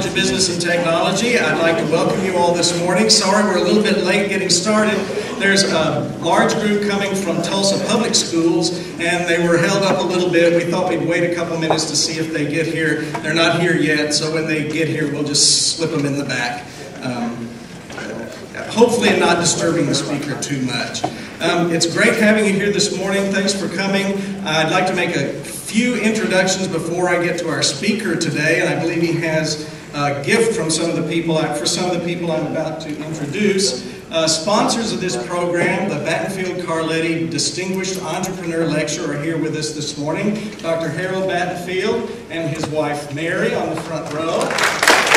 College of Business and Technology. I'd like to welcome you all this morning. Sorry we're a little bit late getting started. There's a large group coming from Tulsa Public Schools, and they were held up a little bit. We thought we'd wait a couple minutes to see if they get here. They're not here yet, so when they get here, we'll just slip them in the back. Um, hopefully not disturbing the speaker too much. Um, it's great having you here this morning. Thanks for coming. I'd like to make a few introductions before I get to our speaker today, and I believe he has a gift from some of the people, for some of the people I'm about to introduce. Uh, sponsors of this program, the Battenfield Carletti Distinguished Entrepreneur Lecture, are here with us this morning. Dr. Harold Battenfield and his wife Mary on the front row.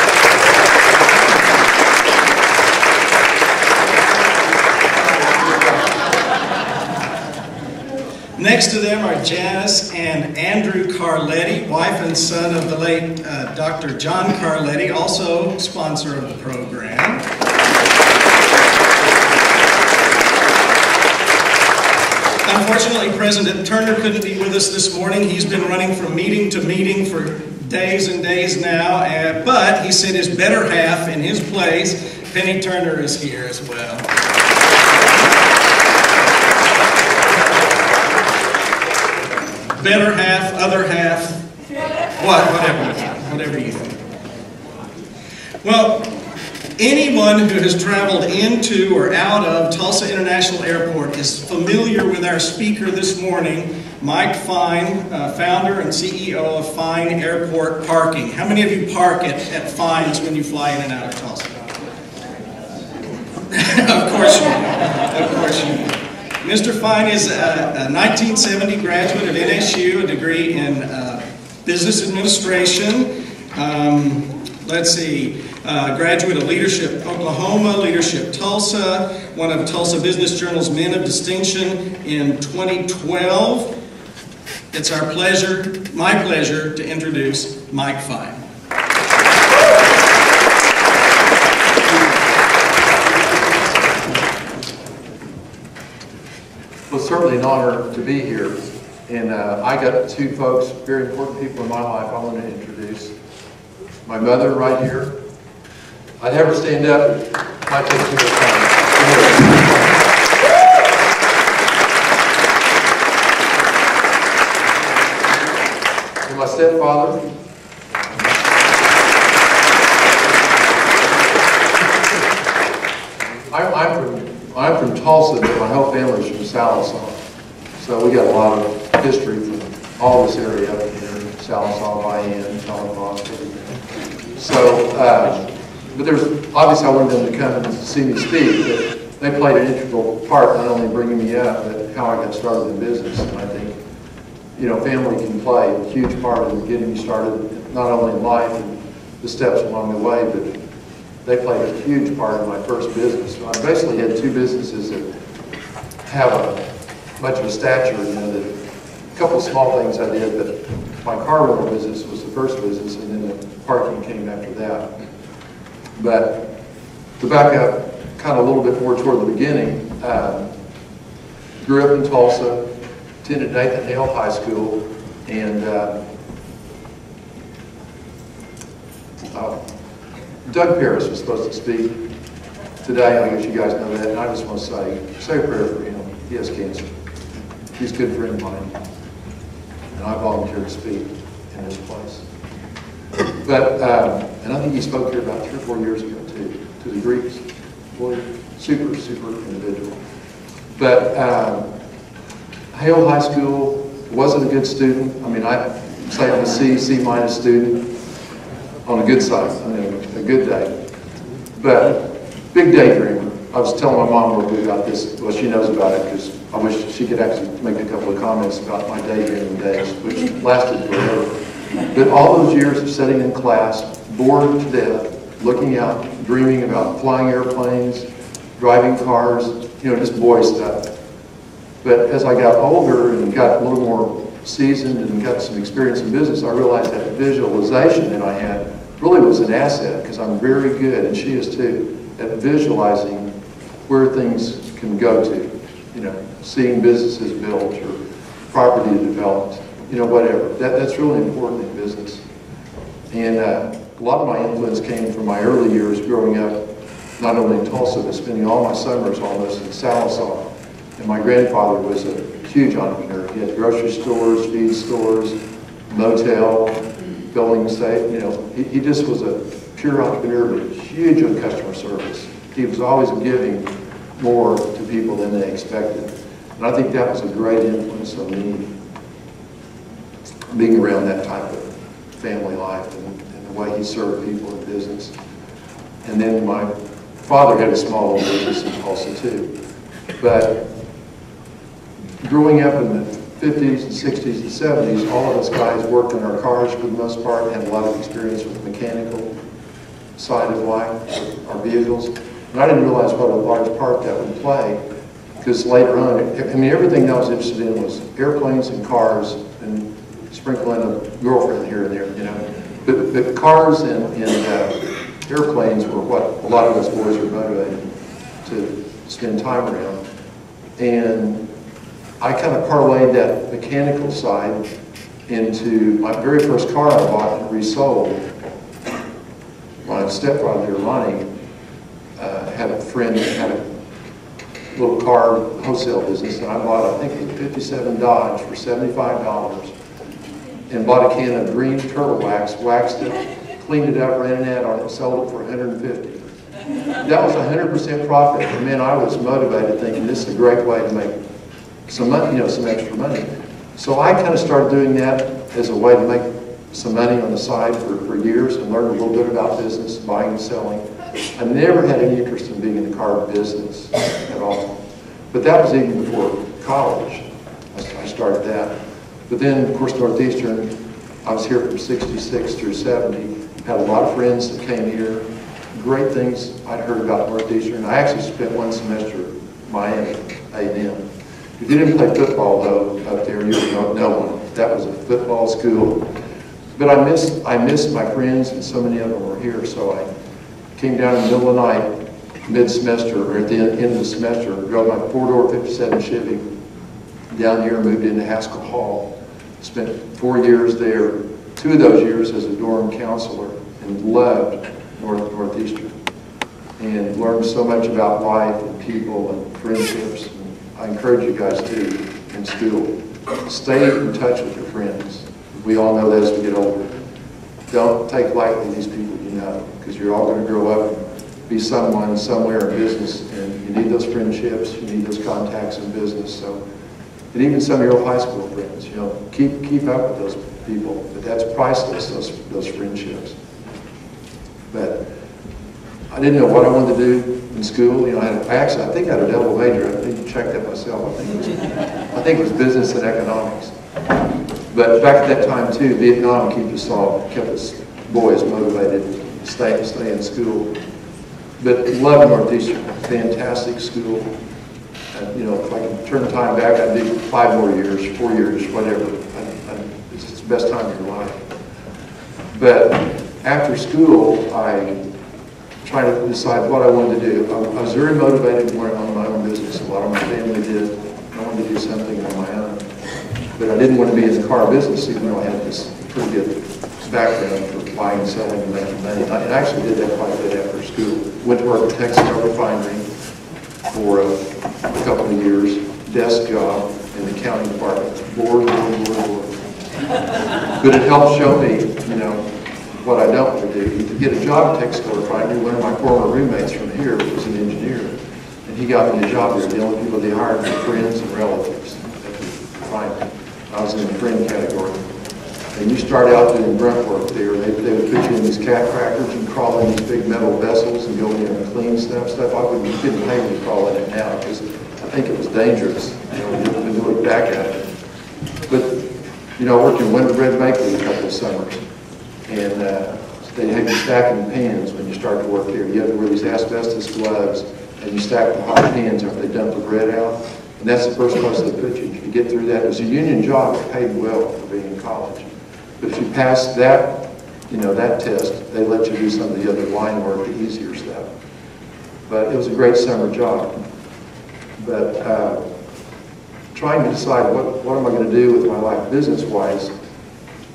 Next to them are Janice and Andrew Carletti, wife and son of the late uh, Dr. John Carletti, also sponsor of the program. Unfortunately, President Turner couldn't be with us this morning. He's been running from meeting to meeting for days and days now, uh, but he sent his better half in his place. Penny Turner is here as well. Better half, other half, what, whatever, whatever you think. Well, anyone who has traveled into or out of Tulsa International Airport is familiar with our speaker this morning, Mike Fine, uh, founder and CEO of Fine Airport Parking. How many of you park at, at Fines when you fly in and out of Tulsa? of course you do. Of course you do. Mr. Fine is a, a 1970 graduate of NSU, a degree in uh, business administration. Um, let's see, uh, graduate of Leadership Oklahoma, Leadership Tulsa, one of Tulsa Business Journal's Men of Distinction in 2012. It's our pleasure, my pleasure, to introduce Mike Fine. Certainly an honor to be here. And uh, I got two folks, very important people in my life I want to introduce. My mother right here. I'd have her stand up, might take too much time. And my stepfather, I, am from I'm from Tulsa, but my whole family's from Sallisaw. So we got a lot of history from all this area up here, Sallisaw, Mayan, Telegraph, everything. So, uh, but there's, obviously I wanted them to come and see me speak, but they played an integral part, not only bringing me up, but how I got started in business. And I think, you know, family can play a huge part in getting me started, not only in life and the steps along the way, but they played a huge part in my first business. So I basically had two businesses that have a much of a stature, you know, that a couple of small things I did, but my car rental business was the first business, and then the parking came after that. But to back up kind of a little bit more toward the beginning, um, grew up in Tulsa, attended Nathan Hale High School, and uh, oh, Doug Paris was supposed to speak today. I guess you guys know that. And I just want to say, say a prayer for him. He has cancer. He's a good friend of mine. And I volunteered to speak in his place. But, um, and I think he spoke here about three or four years ago, too, to the Greeks. Boy, super, super individual. But um, Hale High School wasn't a good student. I mean, I say I'm a C, C minus student on a good side, a good day. But big daydreamer. I was telling my mom a little bit about this. Well, she knows about it because I wish she could actually make a couple of comments about my daydreaming days, which lasted forever. But all those years of sitting in class, bored to death, looking out, dreaming about flying airplanes, driving cars, you know, just boy stuff. But as I got older and got a little more seasoned and got some experience in business, I realized that visualization that I had really was an asset because I'm very good, and she is too, at visualizing where things can go to. You know, seeing businesses built or property developed, you know, whatever. That, that's really important in business. And uh, a lot of my influence came from my early years growing up, not only in Tulsa, but spending all my summers almost in Sallisaw. And my grandfather was a huge entrepreneur. He had grocery stores, feed stores, motel, building safe, you know. He, he just was a pure entrepreneur, but huge on customer service. He was always giving more to people than they expected. And I think that was a great influence on me, being around that type of family life and, and the way he served people in business. And then my father had a small business in Tulsa too. But growing up in the 50s and 60s and 70s, all of us guys worked in our cars for the most part, had a lot of experience with the mechanical side of life, our vehicles. And I didn't realize what a large part that would play, because later on, I mean, everything I was interested in was airplanes and cars, and sprinkling a girlfriend here and there, you know. But, but cars and, and uh, airplanes were what a lot of us boys were motivated to spend time around. And I kind of parlayed that mechanical side into my very first car I bought and resold. My stepfather, Ronnie, uh, had a friend that had a little car wholesale business, and I bought, I think, a 57 Dodge for $75 and bought a can of green turtle wax, waxed it, cleaned it up, ran an ad on it, sold it for 150. That was 100% profit, and man, I was motivated thinking this is a great way to make some money, you know, some extra money. So I kind of started doing that as a way to make some money on the side for, for years and learned a little bit about business, buying and selling. I never had any interest in being in the car business at all. But that was even before college. I started that. But then, of course, Northeastern, I was here from 66 through 70. Had a lot of friends that came here. Great things I'd heard about Northeastern. I actually spent one semester in Miami, A&M. If you didn't play football, though, up there, you know no one. That was a football school. But I missed, I missed my friends, and so many of them were here, so I came down in the middle of the night, mid-semester, or at the end of the semester, drove my four-door 57 Chevy down here, moved into Haskell Hall, spent four years there, two of those years as a dorm counselor, and loved North Northeastern, and learned so much about life and people and friendships. I encourage you guys to, in school, stay in touch with your friends. We all know that as we get older. Don't take lightly these people you know, because you're all going to grow up and be someone somewhere in business, and you need those friendships, you need those contacts in business. So, and even some of your old high school friends, you know, keep keep up with those people. But that's priceless, those those friendships. But I didn't know what I wanted to do in school. You know, I, had, actually I think I had a double major. I think checked that myself. I think was, I think it was business and economics. But back at that time too, Vietnam kept us all, kept us boys motivated to stay, stay in school. But love Northeastern, fantastic school. And, you know, if I could turn time back, I'd do five more years, four years, whatever. I, I, it's the best time of your life. But after school, I tried to decide what I wanted to do. I, I was very motivated to on my own business. A lot of my family did. I wanted to do something on my own. But I didn't want to be in the car business, even though I had this pretty good background for buying and selling and making money. I actually did that quite a bit after school. Went to work at Texaco Refinery for a, a couple of years, desk job in the accounting department. Bored, bored, bored, bored. But it helped show me, you know, what I don't want to do. To get a job at Texaco Refinery, one of my former roommates from here was an engineer, and he got me a job there. The only people they hired were friends and relatives at. I was in the friend category. And you start out doing grunt work there. They, they would put you in these cat crackers and crawl in these big metal vessels and go in and clean stuff. Stuff I wouldn't, you couldn't pay me to crawl in it now because I think it was dangerous. You know, to look back at it. But you know, I worked in Wonder Bread Bakery a couple of summers, and uh, they had you stacking pans when you start to work there. You had to wear these asbestos gloves, and you stack the hot pans after they dump the bread out. And that's the first place they put you. If you get through that, it was a union job, it paid well for being in college. But if you pass that, you know, that test, they let you do some of the other line work, the easier stuff. But it was a great summer job. But uh, trying to decide what, what am I going to do with my life business-wise,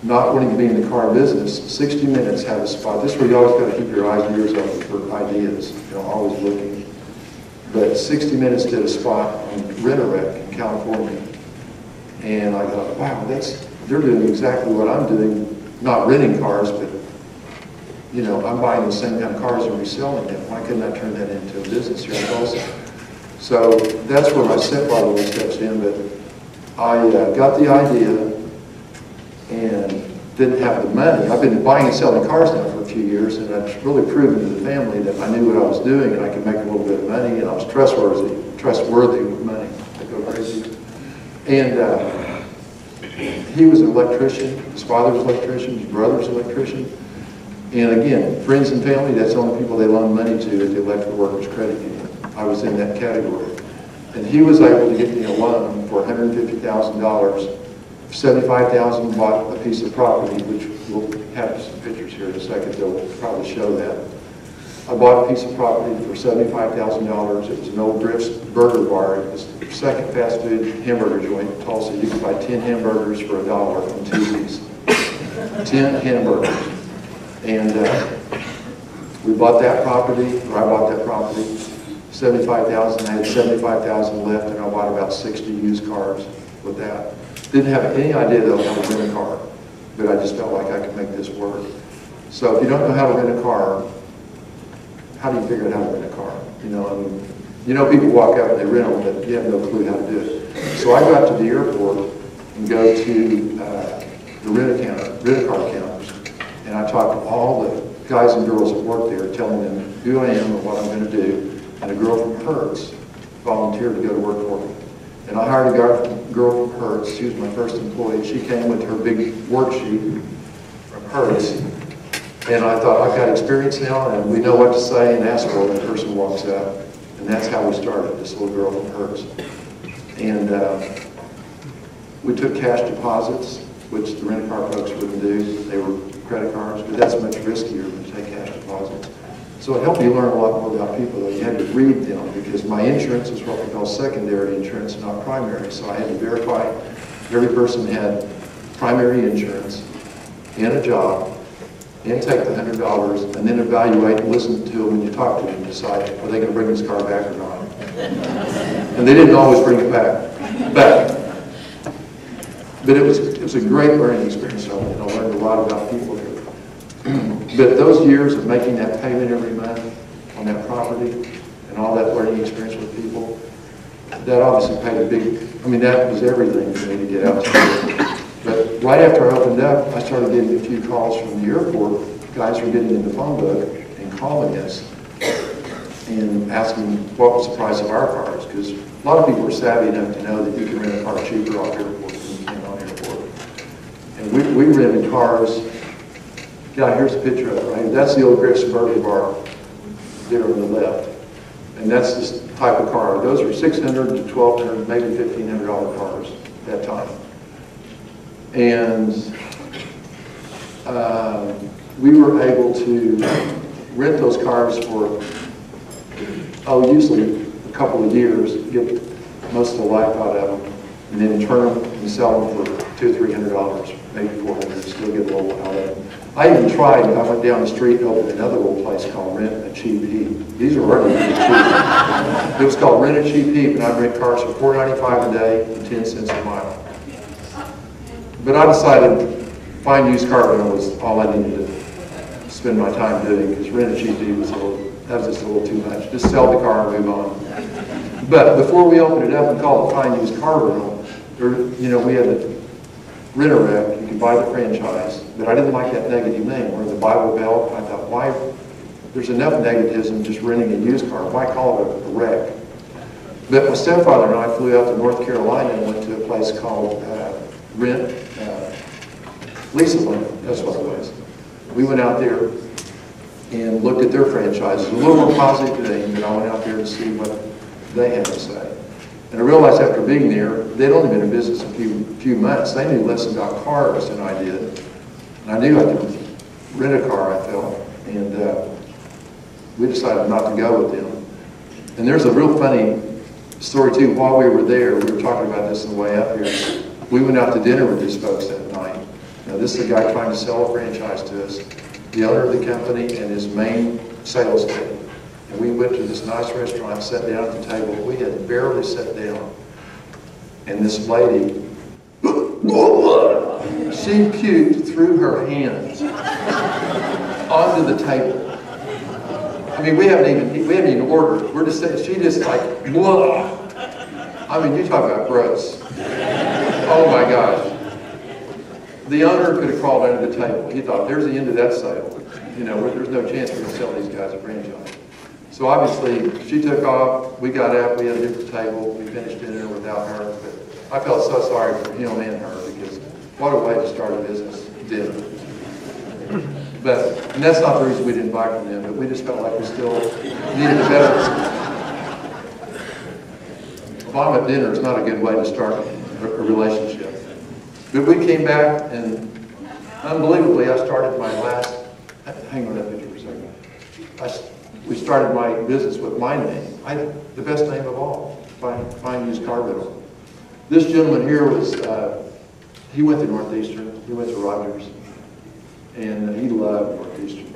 not wanting to be in the car business, 60 Minutes had a spot. This is where you always got to keep your eyes and ears open for ideas, you know, always looking. But 60 Minutes did a spot on Rent-A-Wreck in California. And I thought, wow, that's, they're doing exactly what I'm doing, not renting cars, but, you know, I'm buying the same kind of cars and reselling them. Why couldn't I turn that into a business here in Tulsa? So that's where my stepfather steps in, but I uh, got the idea and didn't have the money. I've been buying and selling cars now for a few years, and I've really proven to the family that I knew what I was doing, and I could make a little bit of money, and I was trustworthy, trustworthy with money. I go crazy. And uh, he was an electrician. His father was an electrician. His brother was an electrician. And again, friends and family, that's the only people they loan money to at the Electrical Workers Credit Union. I was in that category. And he was able to get me a loan for $150,000 75,000 bought a piece of property, which we'll have some pictures here in a second, that will probably show that. I bought a piece of property for $75,000. It was an old Griff's Burger Bar. It was the second fast food hamburger joint in Tulsa. You could buy 10 hamburgers for a dollar on Tuesdays. 10 hamburgers. And uh, we bought that property, or I bought that property, 75,000. I had 75,000 left, and I bought about 60 used cars with that. Didn't have any idea that I was going to rent a car, but I just felt like I could make this work. So if you don't know how to rent a car, how do you figure out how to rent a car? You know, I mean, you know people walk out and they rent them, but you have no clue how to do it. So I got to the airport and go to uh, the rent counter, rent car counters, and I talked to all the guys and girls that work there, telling them who I am and what I'm going to do. And a girl from Hertz volunteered to go to work for me. And I hired a girl from Hertz. She was my first employee. She came with her big worksheet from Hertz. And I thought, I've got experience now, and we know what to say and ask for when a person walks out. And that's how we started, this little girl from Hertz. And uh, we took cash deposits, which the rent-a-car folks wouldn't do. They were credit cards, but that's much riskier than to take cash deposits. So it helped me learn a lot more about people. You had to read them because my insurance is what we call secondary insurance, not primary. So I had to verify every person had primary insurance and a job and take the $100 and then evaluate and listen to them when you talk to them and decide are they going to bring this car back or not. and they didn't always bring it back. But, but it was, it was a great learning experience. So, I learned a lot about people but those years of making that payment every month on that property and all that learning experience with people, that obviously paid a big, I mean, that was everything for me to get out. But right after I opened up, I started getting a few calls from the airport. Guys were getting in the phone book and calling us and asking what was the price of our cars, because a lot of people are savvy enough to know that you can rent a car cheaper off airport than you can on airport. And we, we rented cars yeah, here's a picture of it right That's the old Griff's Burger Bar there on the left. And that's this type of car. Those are 600 to 1200 maybe $1,500 cars at that time. And uh, we were able to rent those cars for, oh, usually a couple of years, get most of the life out of them, and then turn them and sell them for two, three hundred dollars, maybe four hundred, still get a little out of them. I even tried, I went down the street and opened another little place called Rent a Cheap Heap. These are already really cheap. It was called Rent a Cheap Heap, and I'd rent cars for four ninety-five a day and ten cents a mile. But I decided Fine used car rental was all I needed to spend my time doing, because Rent a Cheap Heap was a little, that was just a little too much. Just sell the car and move on. But before we opened it up and called it Fine Used Car Rental, you know, we had a Rent-A-Wreck, you could buy the franchise, but I didn't like that negative name, or the Bible Belt. I thought, why, there's enough negativism just renting a used car. Why call it a, wreck? But my stepfather and I flew out to North Carolina and went to a place called uh, Rent, uh, Leaseland, that's what it was. We went out there and looked at their franchises. A little more positive name, but I went out there to see what they had to say. And I realized after being there, they'd only been in business a few, few months. They knew less about cars than I did. And I knew I could rent a car, I felt. And uh, we decided not to go with them. And there's a real funny story, too. While we were there, we were talking about this on the way up here. We went out to dinner with these folks that night. Now, this is a guy trying to sell a franchise to us, the owner of the company and his main sales team. And we went to this nice restaurant, sat down at the table. We had barely sat down. And this lady, she puked through her hands onto the table. I mean, we haven't even we haven't even ordered. We're just saying she just like blah. I mean, you talk about gross. Oh my gosh. The owner could have crawled under the table. He thought, there's the end of that sale. You know, there's no chance we're going to sell these guys a franchise. So obviously, she took off. We got out. We had a different table. We finished dinner without her. But I felt so sorry for him and her because what a way to start a business dinner. But, and that's not the reason we didn't buy from them, but we just felt like we still needed a better. Vomit dinner is not a good way to start a, a relationship. But we came back and unbelievably, I started my last, hang on that picture for a second. I, we started my business with my name. I, the best name of all, Fine, Fine Used Car Rental. This gentleman here was, uh, he went to Northeastern, he went to Rogers, and he loved Northeastern.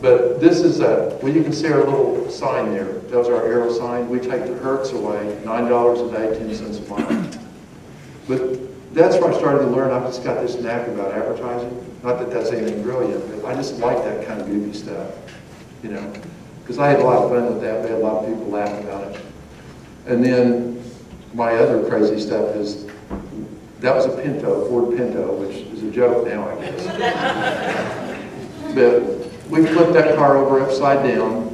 But this is a, well, you can see our little sign there. That was our arrow sign. We take the Hertz away, $9 a day, 10 cents a mile. But that's where I started to learn. I've just got this knack about advertising. Not that that's anything brilliant, but I just like that kind of goofy stuff, you know. Because I had a lot of fun with that. We had a lot of people laughing about it. And then my other crazy stuff is, that was a Pinto, Ford Pinto, which is a joke now, I guess. but we flipped that car over upside down.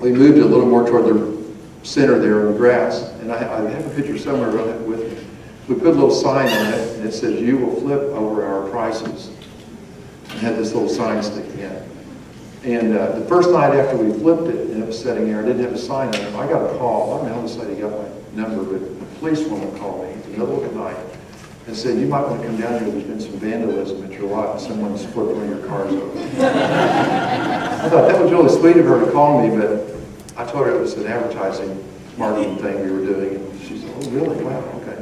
We moved it a little more toward the center there in the grass. And I, I have a picture somewhere with me. We put a little sign on it, and it says, you will flip over our prices. And had this little sign sticking out. And uh, the first night after we flipped it, and it was sitting there, I didn't have a sign on it. I got a call. I know how this lady got my number, but a police woman called me in the middle of the night and said, you might want to come down here. There's been some vandalism at your lot. Someone's flipped one of your cars over. I thought that was really sweet of her to call me, but I told her it was an advertising marketing thing we were doing. And she said, oh, really? Wow, okay.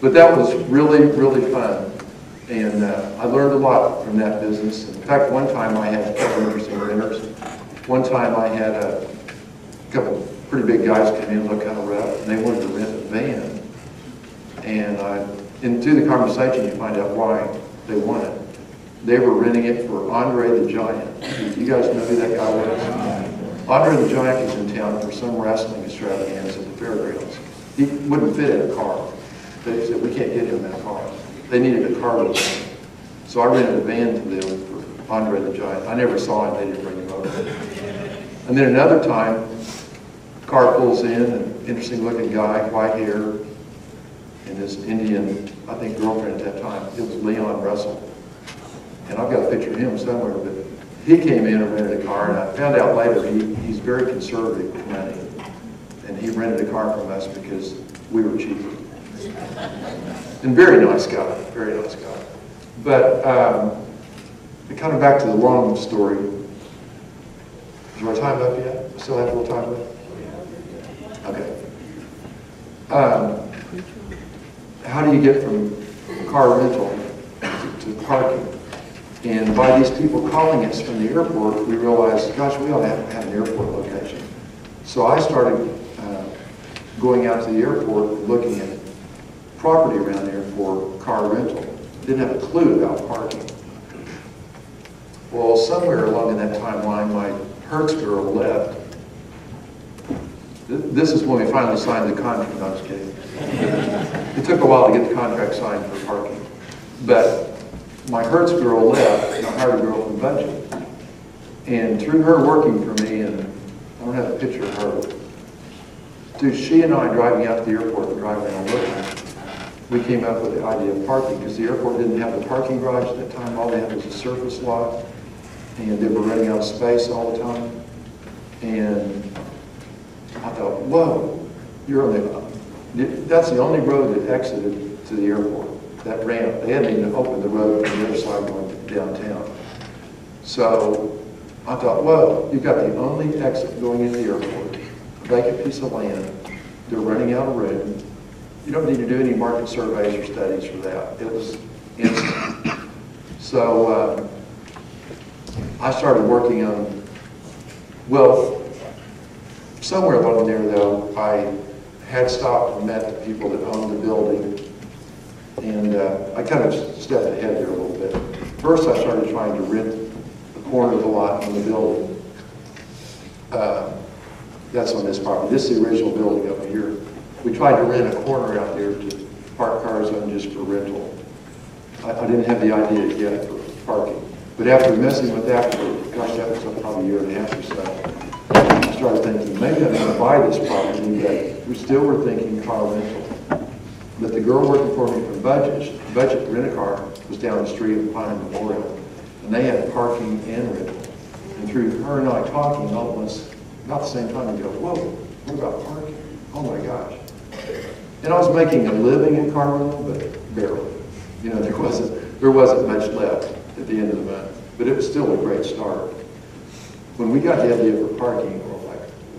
But that was really, really fun. And uh, I learned a lot from that business. In fact, one time I had a couple interesting renters. One time I had a couple pretty big guys came in, looked kind of rough, and they wanted to rent a van. And I, and through the conversation, you find out why they want it. They were renting it for Andre the Giant. You guys know who that guy was? Andre the Giant was in town for some wrestling extravaganza at the fairgrounds. He wouldn't fit in a car. They said, we can't get him in a car. They needed a car cargo van. So I rented a van to them for Andre the Giant. I never saw him, they didn't bring him over. And then another time, car pulls in, an interesting looking guy, white hair, and his Indian, I think girlfriend at that time, it was Leon Russell. And I've got a picture of him somewhere, but he came in and rented a car, and I found out later he, he's very conservative with money. And he rented a car from us because we were cheaper. And very nice guy, very nice guy. But um, coming back to the long story, is our time up yet? Still have a little time left? Okay. Um, how do you get from car rental to, to parking? And by these people calling us from the airport, we realized, gosh, we ought to have, have an airport location. So I started uh, going out to the airport, looking at property around there for car rental. Didn't have a clue about parking. Well, somewhere along in that timeline, my Hertz girl left. This is when we finally signed the contract. No, I'm kidding. It took a while to get the contract signed for parking. But my Hertz girl left, and I hired a girl from Budget. And through her working for me, and I don't have a picture of her, dude, she and I driving out to the airport and driving around looking, we came up with the idea of parking because the airport didn't have the parking garage at that time. All they had was a surface lot, and they were running out of space all the time. And I thought, whoa, you're on the, that's the only road that exited to the airport, that ramp. They hadn't even opened the road from the other side going downtown. So I thought, whoa, you've got the only exit going into the airport, vacant piece of land. They're running out of room. you don't need to do any market surveys or studies for that. It was instant. So uh, I started working on, well, somewhere along there though, I had stopped and met the people that owned the building. And uh, I kind of stepped ahead there a little bit. First, I started trying to rent the corner of the lot in the building. Uh, That's on this property. This is the original building up here. We tried to rent a corner out there to park cars on just for rental. I, I didn't have the idea yet for parking. But after messing with that for, gosh, that was probably a year and a half or so, started thinking, maybe I'm gonna buy this property, but we still were thinking car rental. But the girl working for me from Budget, Budget Rent-A-Car was down the street at Pine Memorial, and they had parking and rental. And through her and I talking, almost about the same time, we go, whoa, what about parking? Oh my gosh. And I was making a living in car rental, but barely. You know, there wasn't, there wasn't much left at the end of the month, but it was still a great start. When we got the idea for parking,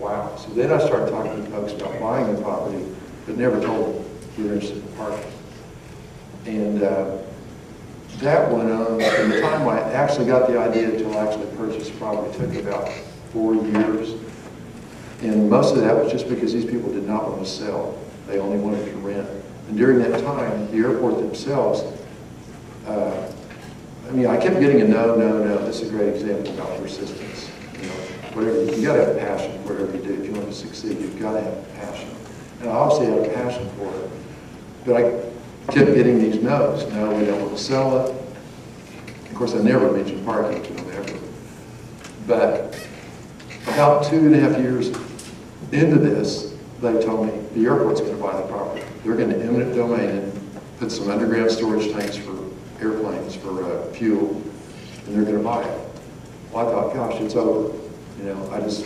wow. So then I started talking to folks about buying the property, but never told them we were interested in parking. And uh, that went on, from the time I actually got the idea until I actually purchased property, took about four years. And most of that was just because these people did not want to sell. They only wanted to rent. And during that time, the airport themselves, uh, I mean, I kept getting a no, no, no. This is a great example about persistence. Whatever, you gotta have passion for whatever you do. If you want to succeed, you've gotta have passion. And I obviously had a passion for it. But I kept getting these no's. No, we don't want to sell it. Of course, I never mentioned parking to them ever. But about two and a half years into this, they told me the airport's going to buy the property. They're going to eminent domain it, put some underground storage tanks for airplanes for uh, fuel, and they're going to buy it. Well, I thought, gosh, it's over. You know, I just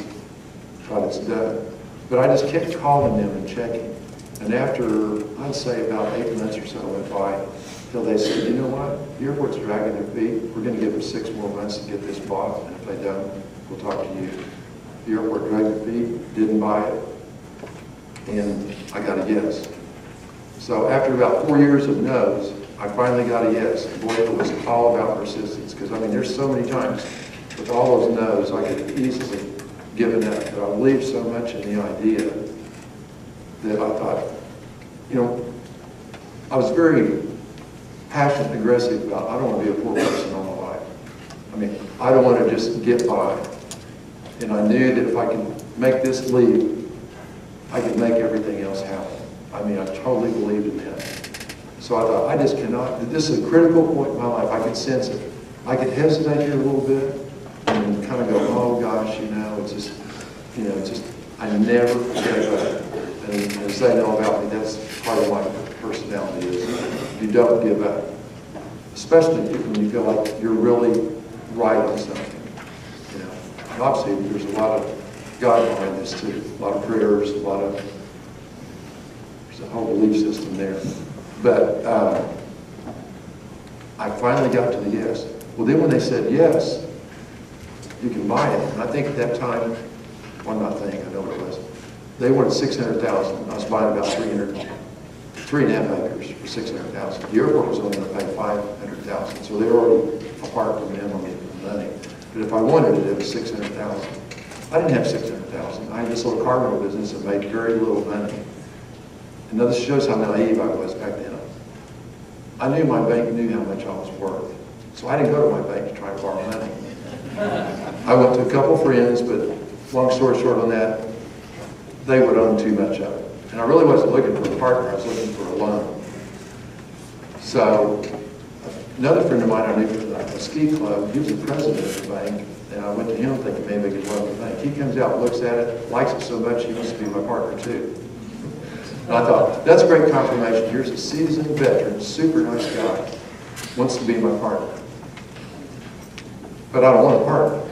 thought it's done. But I just kept calling them and checking. And after, I'd say about eight months or so went by, till they said, you know what, the airport's dragging their feet. We're going to give them six more months to get this bought, and if they don't, we'll talk to you. The airport dragged their feet, didn't buy it, and I got a yes. So after about four years of no's, I finally got a yes. Boy, it was all about persistence, because I mean, there's so many times with all those no's, I could have easily given up, but I believed so much in the idea that I thought, you know, I was very passionate and aggressive about, I don't want to be a poor person all my life. I mean, I don't want to just get by. And I knew that if I could make this leap, I could make everything else happen. I mean, I totally believed in that. So I thought, I just cannot, this is a critical point in my life. I could sense it. I could hesitate here a little bit and kind of go, oh gosh, you know, it's just, you know, it's just, I never give up. And as they know about me, that's part of my personality is you don't give up. Especially when you feel like you're really right on something. You know, and obviously there's a lot of God behind this too. A lot of prayers, a lot of, there's a whole belief system there. But uh, I finally got to the yes. Well, then when they said yes, you can buy it. And I think at that time, well, not thinking, I know what it was. They wanted 600,000. I was buying about 300, three and a half acres for 600,000. The airport was only going to pay 500,000. So they were already apart from them on the money. But if I wanted it, it was 600,000. I didn't have 600,000. I had this little cargo business that made very little money. And this shows how naive I was back then. I knew my bank knew how much I was worth. So I didn't go to my bank to try and borrow money. I went to a couple friends, but long story short on that, they would own too much of it. And I really wasn't looking for a partner, I was looking for a loan. So another friend of mine I knew from the ski club, he was the president of the bank, and I went to him thinking maybe I could loan the bank. He comes out, looks at it, likes it so much, he wants to be my partner too. And I thought, that's great confirmation. Here's a seasoned veteran, super nice guy, wants to be my partner. But I don't want to park.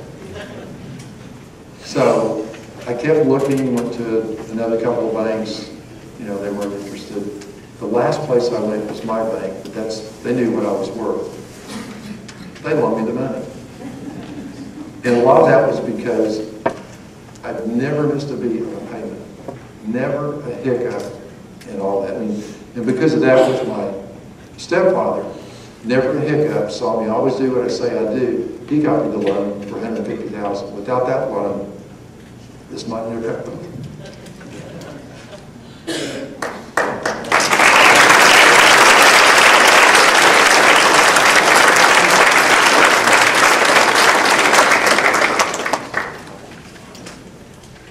So I kept looking, went to another couple of banks, you know, they weren't interested. The last place I went was my bank, but that's, they knew what I was worth. They loaned me the money. And a lot of that was because I've never missed a beat on a payment. Never a hiccup and all that. And, and because of that, with my stepfather, never a hiccup, saw me always do what I say I do. He got me the loan for 150000 Without that loan, this might never happen.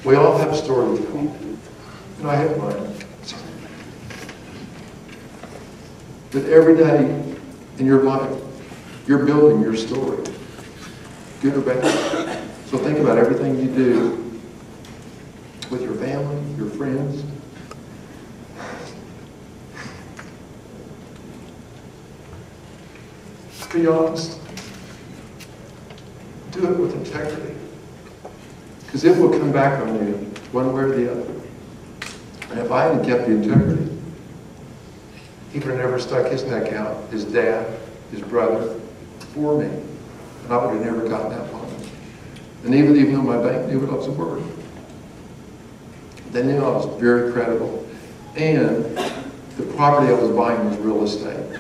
We all have a story to tell, and I have mine. But every day in your life, you're building your story, good or bad. So think about everything you do with your family, your friends. Be honest. Do it with integrity. Because it will come back on you, one way or the other. And if I hadn't kept the integrity, he would have never stuck his neck out, his dad, his brother, for me. And I would have never gotten that money. And even, even though my bank knew what I was worth, they knew I was very credible. And the property I was buying was real estate.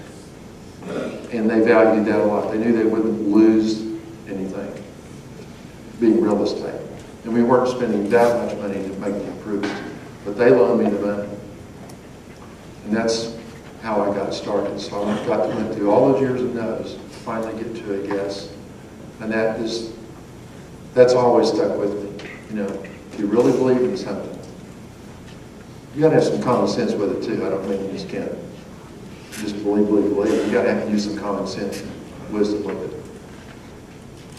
And they valued that a lot. They knew they wouldn't lose anything being real estate. And we weren't spending that much money to make the improvements. But they loaned me the money. And that's how I got started. So I got to went through all those years of no's, finally get to a yes. And that is, that's always stuck with me. You know, if you really believe in something, you gotta have some common sense with it too. I don't mean you just can't just believe, believe, believe. You gotta have to use some common sense, and wisdom with it.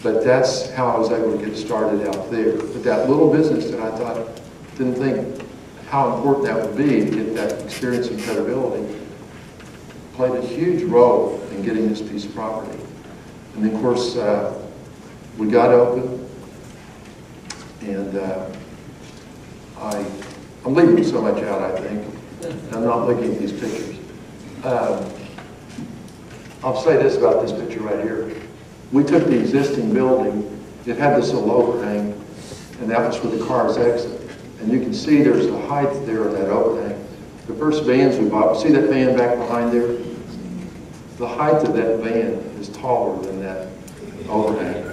But that's how I was able to get started out there. But that little business that I thought, didn't think how important that would be to get that experience and credibility, played a huge role in getting this piece of property. And then, of course, uh, we got open, and uh, I, I'm leaving so much out, I think. I'm not looking at these pictures. Um, I'll say this about this picture right here. We took the existing building, it had this little overhang, and that was where the cars exit. And you can see there's a height there of that overhang. The first vans we bought, see that van back behind there? The height of that van is taller than that overhang.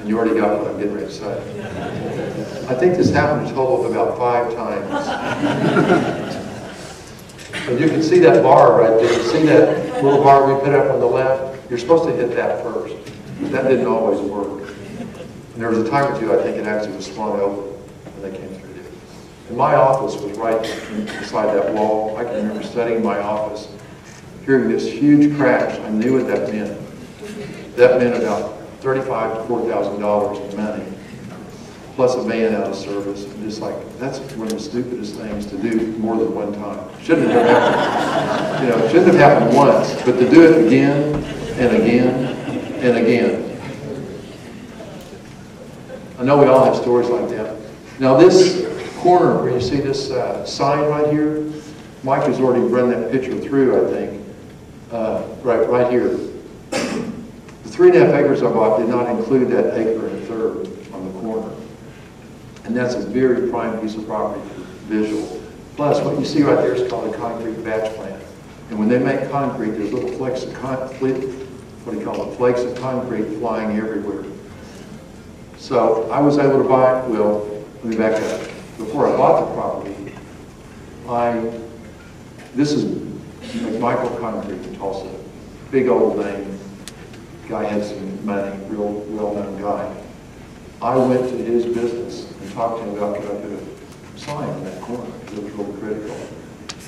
And you already got what I'm getting ready to say. I think this happened a total of about five times. And you can see that bar right there. See that little bar we put up on the left? You're supposed to hit that first. But that didn't always work. And there was a time or two, I think it actually was swung open when they came through there. And my office was right beside that wall. I can remember studying my office, hearing this huge crash. I knew what that meant. That meant about thirty-five to four thousand dollars in money, plus a van out of service. And just like, that's one of the stupidest things to do more than one time. Shouldn't have happened. You know, shouldn't have happened once, but to do it again and again and again. I know we all have stories like that. Now this corner where you see this uh, sign right here, Mike has already run that picture through, I think, uh, right, right here. The three and a half acres I bought did not include that acre and a third on the corner. And that's a very prime piece of property for visual. Plus, what you see right there is called a concrete batch plant. And when they make concrete, there's little flakes of concrete, what do you call it, flakes of concrete flying everywhere. So I was able to buy, well, let me back up. Before I bought the property, I, this is McMichael Concrete in Tulsa. Big old name. Guy had some money, real well-known guy. I went to his business and talked to him about could I put a sign in that corner because it was really critical.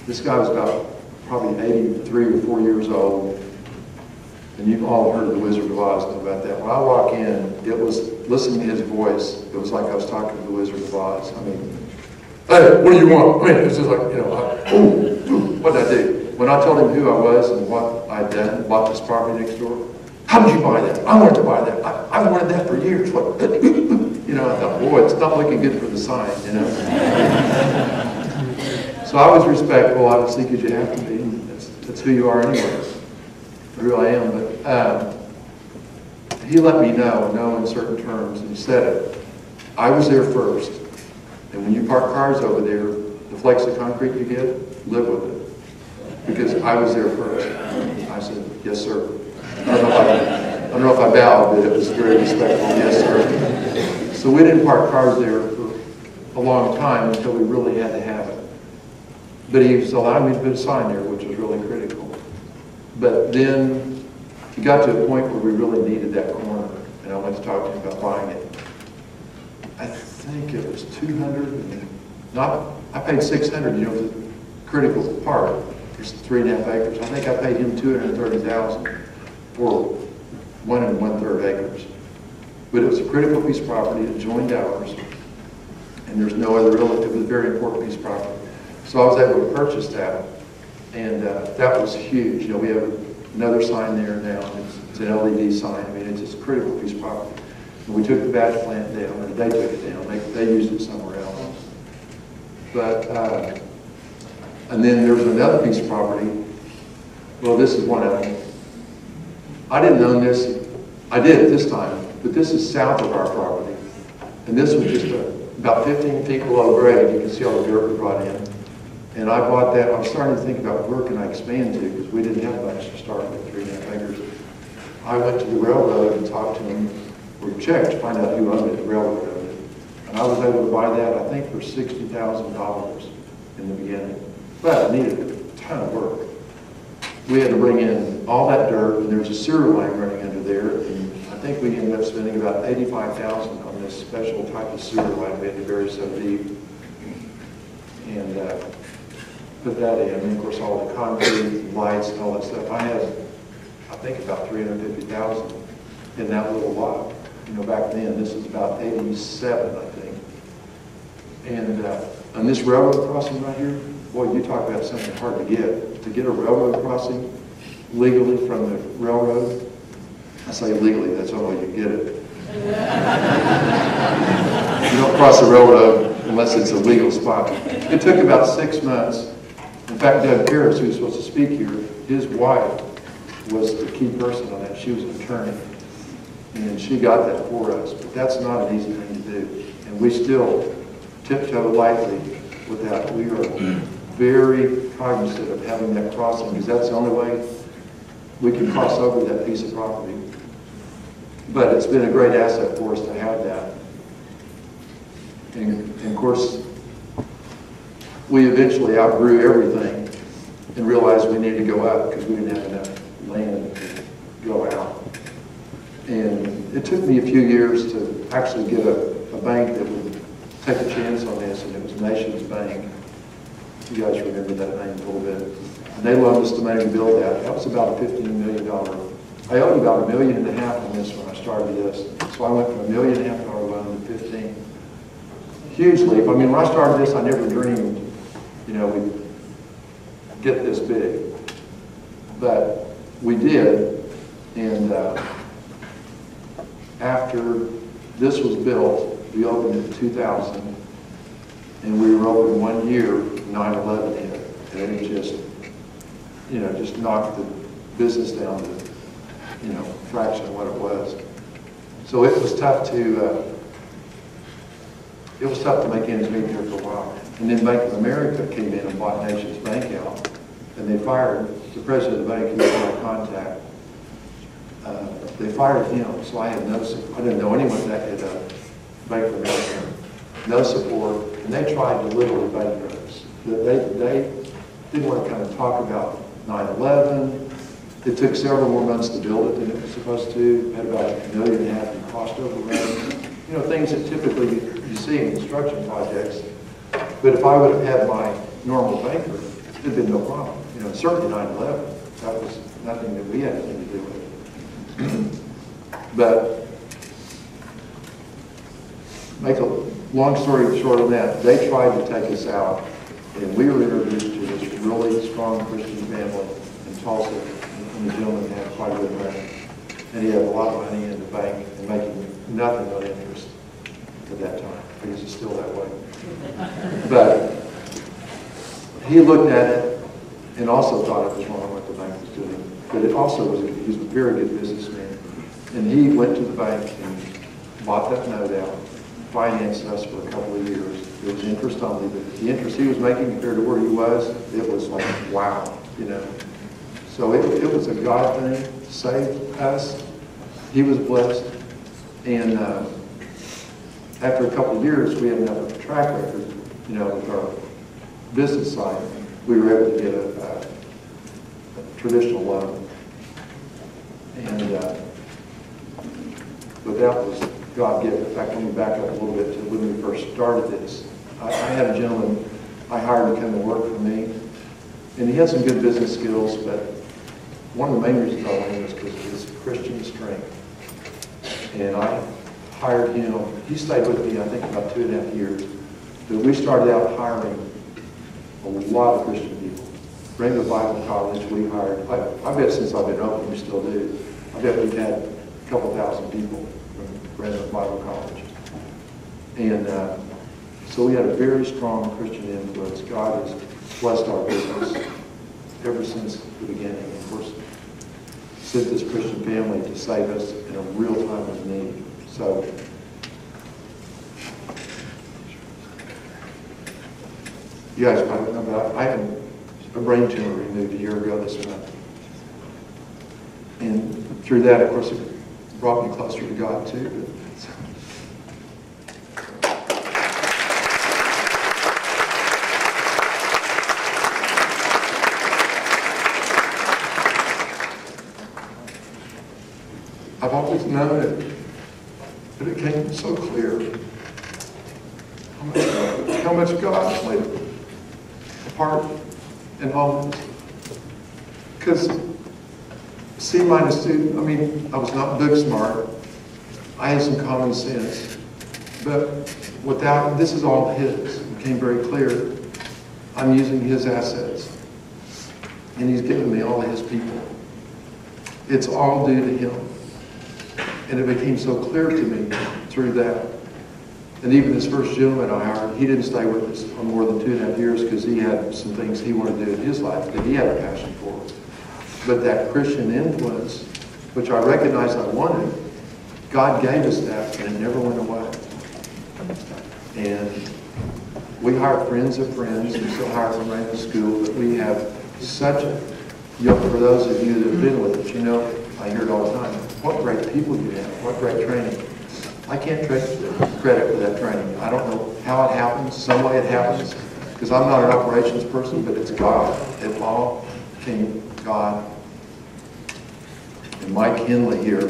This guy was about probably 83 or 4 years old. And you've all heard of the Wizard of Oz about that. When I walk in, it was, listening to his voice, it was like I was talking to the Wizard of Oz. I mean, hey, what do you want? I mean, it's just like, you know, I, what did I do? When I told him who I was and what I'd done, bought this property next door, how did you buy that? I wanted to buy that. I, I've wanted that for years. What? You know, I thought, boy, it's not looking good for the sign, you know. so I was respectful, obviously, because you have to be. That's, that's who you are anyway who I am, but um, he let me know, know in certain terms, and he said it. I was there first, and when you park cars over there, the flakes of concrete you get, live with it. Because I was there first. I said, yes, sir. I don't know if I, don't know if I bowed, but it was very respectful, yes, sir. So we didn't park cars there for a long time until we really had to have it. But he was allowing me to put a sign there, which was really critical. But then it got to a point where we really needed that corner, and I went to talk to him about buying it. I think it was 200, and not, I paid 600, you know, the critical part, it's three and a half acres. I think I paid him 230,000 for one and one-third acres. But it was a critical piece of property, it joined ours, and there's no other real, it was a very important piece of property. So I was able to purchase that, and uh, that was huge. You know, we have another sign there now, it's, it's an LED sign, I mean, it's just a critical piece of property. And we took the batch plant down, or they took it down, they, they used it somewhere else. But, uh, and then there was another piece of property, well, this is one of them. I didn't own this, I did at this time, but this is south of our property. And this was just a, about 15 feet below grade, you can see all the dirt we brought in. And I bought that, I'm starting to think about where can I expand to, because we didn't have much to start with, three and a half acres. I went to the railroad and talked to them, or checked to find out who owned it, the railroad owned it. And I was able to buy that, I think, for $60,000 in the beginning. But it needed a ton of work. We had to bring in all that dirt, and there was a sewer line running under there, and I think we ended up spending about 85000 on this special type of sewer line we had to bury so deep. And uh, put that in, and of course, all the concrete, lights, and all that stuff. I had, I think, about 350000 in that little lot. You know, back then, this was about 87, I think. And uh, on this railroad crossing right here, boy, you talk about something hard to get. To get a railroad crossing legally from the railroad, I say legally, that's the only way you get it. You don't cross the railroad unless it's a legal spot. It took about six months. In fact, Doug Pierce, who's supposed to speak here, his wife was the key person on that. She was an attorney. And she got that for us. But that's not an easy thing to do. And we still tiptoe lightly with that. We are very cognizant of having that crossing because that's the only way we can cross over that piece of property. But it's been a great asset for us to have that. And, and of course, we eventually outgrew everything and realized we needed to go up because we didn't have enough land to go out. And it took me a few years to actually get a, a bank that would take a chance on this, and it was Nations Bank. You guys remember that name a little bit. And they loaned us the money to build that. That was about a $15 million. I owed about a million and a half on this when I started this. So I went from a million and a half dollar loan to 15. Huge leap. I mean, when I started this, I never dreamed, you know, we'd get this big. But we did, and uh, after this was built, we opened in 2000, and we were open one year, 9/11 hit, and it just, you know, just knocked the business down to, you know, fraction of what it was. So it was tough to, uh, it was tough to make ends meet here for a while. And then Bank of America came in and bought Nations Bank out, and they fired the president of the bank, who was my contact. Uh, They fired him, so I had no, I didn't know anyone that had uh, Bank America, no support, and they tried to literally bankrupt us. They, they didn't want to kind of talk about 9/11. It took several more months to build it than it was supposed to, had about a million and a half in cost overruns. You know, things that typically you see in construction projects. But if I would have had my normal banker, there'd been no problem. You know, certainly 9/11, that was nothing that we had anything to do with. But make a long story short on that, they tried to take us out, and we were introduced to this really strong Christian family in Tulsa, and the gentleman had quite a bit of. And he had a lot of money in the bank and making nothing on interest at that time, because it's still that way. But he looked at it and also thought it was wrong what the bank was doing. But it also was, he was a very good businessman. And he went to the bank and bought that note out financed us for a couple of years. It was interest only, but the interest he was making compared to where he was, it was like, wow, you know. So it, it was a God thing, saved us. He was blessed. And uh, after a couple of years, we had enough track record, you know, with our business side. We were able to get a, a, a traditional loan. And, uh, but that was God given. In fact, let me back up a little bit to when we first started this. I, I had a gentleman I hired to come to work for me, and he had some good business skills, but one of the main reasons I wanted him was because of his Christian strength. And I hired him, he stayed with me, I think, about two and a half years. But we started out hiring a lot of Christian people. Rhema Bible College, we hired, I, I bet since I've been open, we still do. I bet we've had a couple thousand people Rhema Bible College. And uh, so we had a very strong Christian influence. God has blessed our business ever since the beginning. Of course, sent this Christian family to save us in a real time of need. So you guys know, but I had a brain tumor removed a year ago this month. And through that, of course, brought me closer to God too. I've always known it, but it came so clear how much, how much God played a part in all this. Because C minus student, I mean, I was not book smart. I had some common sense. But without, this is all his. Became very clear. I'm using his assets. And he's given me all his people. It's all due to him. And it became so clear to me through that. And even this first gentleman I hired, he didn't stay with us for more than two and a half years because he had some things he wanted to do in his life that he had a passion for. But that Christian influence, which I recognized I wanted, God gave us that and it never went away. And we hire friends of friends, we still hire from Rhema School, but we have such a, you know, for those of you that have been with us, you know, I hear it all the time, what great people you have, what great training. I can't take credit for that training. I don't know how it happens, some way it happens, because I'm not an operations person, but it's God. It all came God. And Mike Henley here.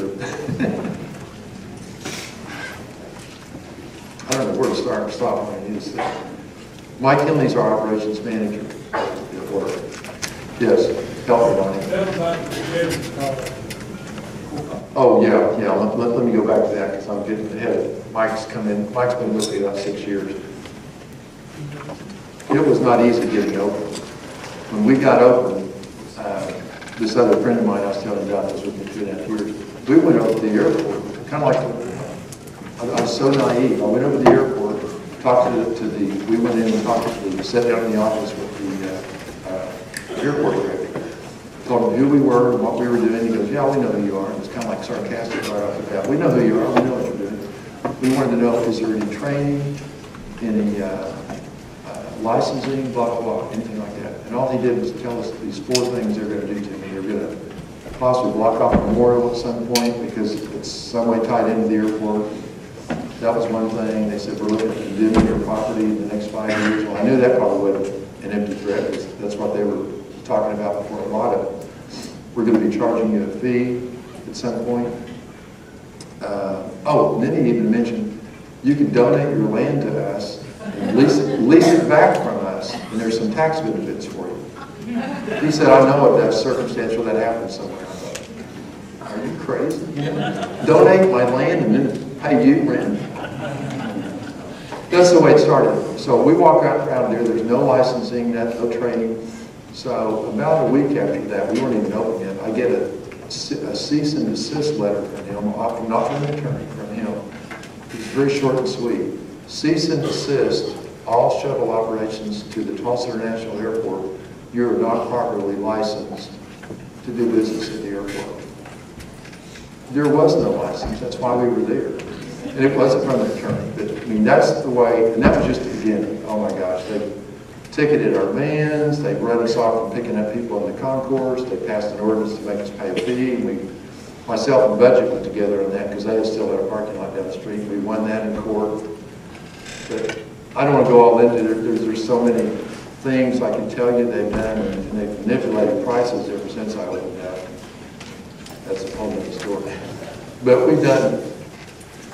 I don't know where to start and stop when I use this. Mike Henley's our operations manager. Yes, help me. Oh, yeah, yeah, let, let, let me go back to that because I'm getting ahead. Mike's come in, Mike's been with me about six years. It was not easy getting open. When we got open, this other friend of mine, I was telling you about this with two and a half years, we went over to the airport, kind of like, I was so naive. I went over to the airport, talked to the, to the, we went in and talked to the, sat down in the office with the, uh, uh, airport director told him who we were and what we were doing. He goes, yeah, we know who you are. And it's kind of like sarcastic right off the bat. We know who you are. We know what you're doing. We wanted to know, is there any training, any uh, uh, licensing, blah, blah, blah, anything like that. And all he did was tell us these four things they're going to do to me. They're going to possibly block off memorial at some point because it's some way tied into the airport. That was one thing. They said, we're looking at condemning your property in the next five years. Well, I knew that probably wasn't an empty threat because that's what they were talking about before a lot of. We're going to be charging you a fee at some point. Uh, oh, and then he even mentioned you can donate your land to us and lease lease it back from us, and there's some tax benefits for you. He said, I know if that's circumstantial, that happened somewhere. Thought, are you crazy? Donate my land and then pay you rent. That's the way it started. So we walk out around there, there's no licensing, no training. So about a week after that, we weren't even open yet, I get a, a cease and desist letter from him, not from an attorney, from him. It's very short and sweet. Cease and desist all shuttle operations to the Tulsa International Airport. You are not properly licensed to do business at the airport. There was no license, that's why we were there. And it wasn't from the attorney, but, I mean, that's the way, and that was just the beginning. Oh my gosh, they ticketed our vans, they run us off from picking up people in the concourse, they passed an ordinance to make us pay a fee, and we, myself and Budget went together on that, because they still had a parking lot down the street, we won that in court. But I don't want to go all into it, there's, there's so many things I can tell you they've done, and they've manipulated prices ever since I opened up. That's a whole other story. But we've done,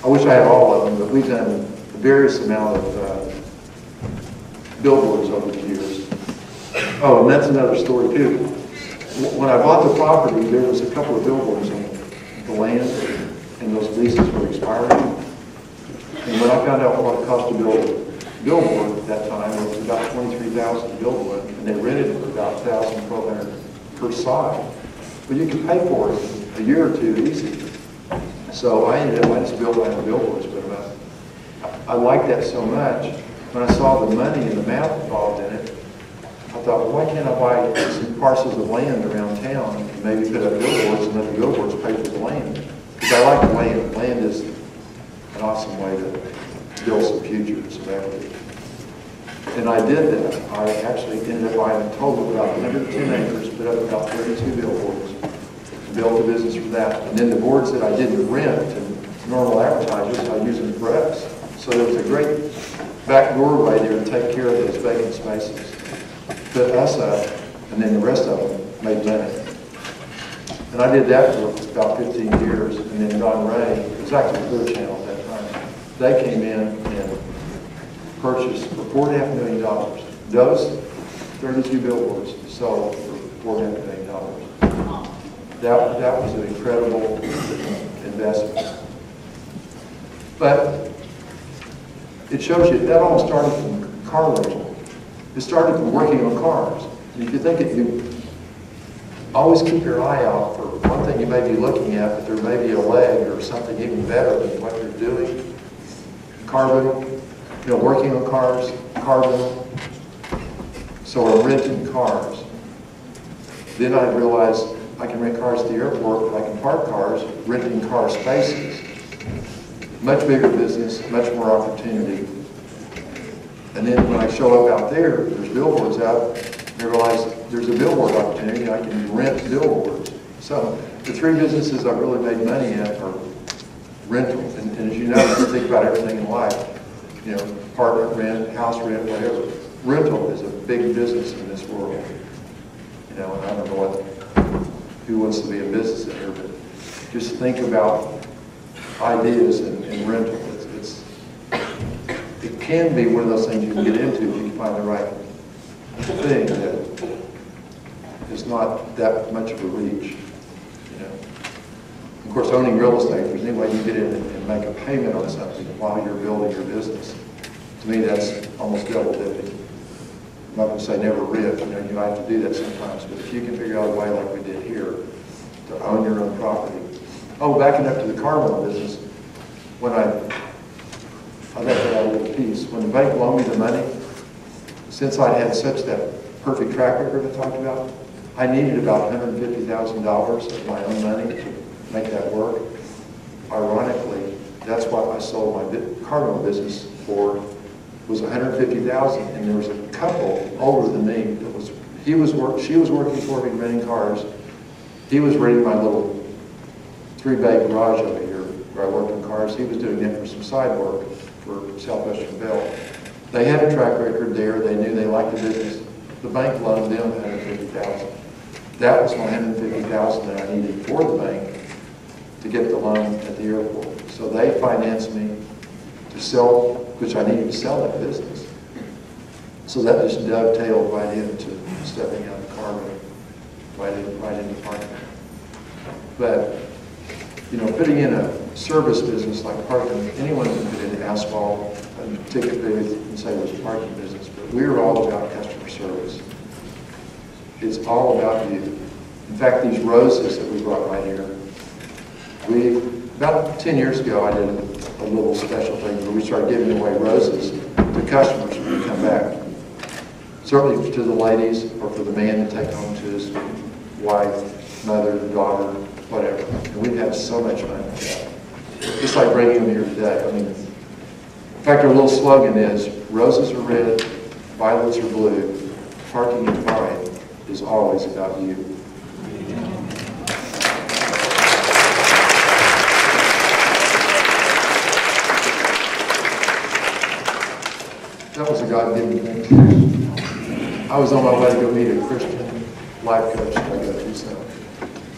I wish I had all of them, but we've done a various amount of uh, billboards over the years. Oh, and that's another story too. When I bought the property, there was a couple of billboards on the land, and those leases were expiring. And when I found out what it cost to build billboard at that time, was about twenty-three thousand to build one, and they rented it for about thousand, twelve hundred per side. But you could pay for it a year or two easy. So I ended up, I just built my own billboards, but uh, I liked that so much. When I saw the money and the math involved in it, I thought, well, why can't I buy some parcels of land around town and maybe put up billboards and let the billboards pay for the land? Because I like land. Land is an awesome way to build some future, some equity. And I did that. I actually ended up buying a total of about 110 acres, put up about 32 billboards, built a business for that. And then the boards that I didn't rent and normal advertisers, I use them for us. So there was a great back doorway there to take care of those vacant spaces. Put us up, and then the rest of them made money. And I did that for about 15 years, and then Donrey, it was actually Clear Channel they came in and purchased for four and a half million dollars. Those 32 billboards sold for four and a half million dollars. That, that was an incredible investment. But it shows you, that all started from car rental. It started from working on cars. And if you think it, you always keep your eye out for one thing you may be looking at, but there may be a leg or something even better than what you're doing. Car rental, you know, working on cars, carbon. So I'm renting cars. Then I realized I can rent cars at the airport, but I can park cars, renting car spaces. Much bigger business, much more opportunity. And then when I show up out there, there's billboards out, I realize there's a billboard opportunity, I can rent billboards. So the three businesses I've really made money at are rental. And, and as you know, if you think about everything in life, you know, apartment rent, house rent, whatever, rental is a big business in this world. You know, and I don't know what, who wants to be in business in here, but just think about ideas and, and rental. It's, it's, it can be one of those things you can get into if you can find the right thing that is not that much of a reach. Of course, owning real estate, there's any way you get in and make a payment on something while you're building your business, to me, that's almost double dipping. I'm not gonna say never rent, you know, you have to do that sometimes, but if you can figure out a way like we did here, to own your own property. Oh, backing up to the car rental business, when I, I left that little piece, when the bank loaned me the money, since I'd had such that perfect track record I talked about, I needed about $150,000 of my own money to make that work. Ironically, that's what I sold my bit- car business for, was 150,000, and there was a couple older than me that was, he was work, she was working for me renting cars, he was renting my little three-bay garage over here where I worked on cars. He was doing that for some side work for Southwestern Bell. They had a track record there. They knew they liked the business. The bank loaned them 150000 That was my 150000 that I needed for the bank to get the loan at the airport. So they financed me to sell, which I needed to sell that business. So that just dovetailed right into stepping out of car rental, right in, right into parking. But, you know, putting in a service business like parking, anyone can put in asphalt, a ticket booth, and say a parking business, but we're all about customer service. It's all about you. In fact, these roses that we brought right here, we, about 10 years ago, I did a little special thing where we started giving away roses to customers when they come back. Certainly to the ladies or for the man to take home to his wife, mother, daughter, whatever. And we've had so much fun with that. just like bringing them here today. I mean, in fact, our little slogan is, roses are red, violets are blue, parking and fine is always about you. Was a God-given. I was on my way to go meet a Christian life coach that I got to Tucson,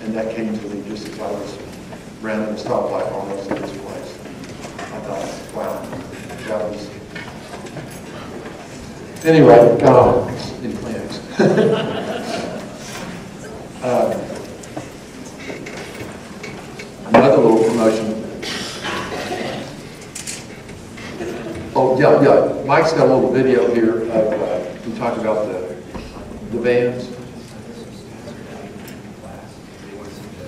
and that came to me just as I was rounding the stoplight almost at this place. I thought, wow, that was. Anyway, on any plans. uh, another little promotion. Oh, yeah, yeah. Mike's got a little video here of, uh, we talked about the, the vans.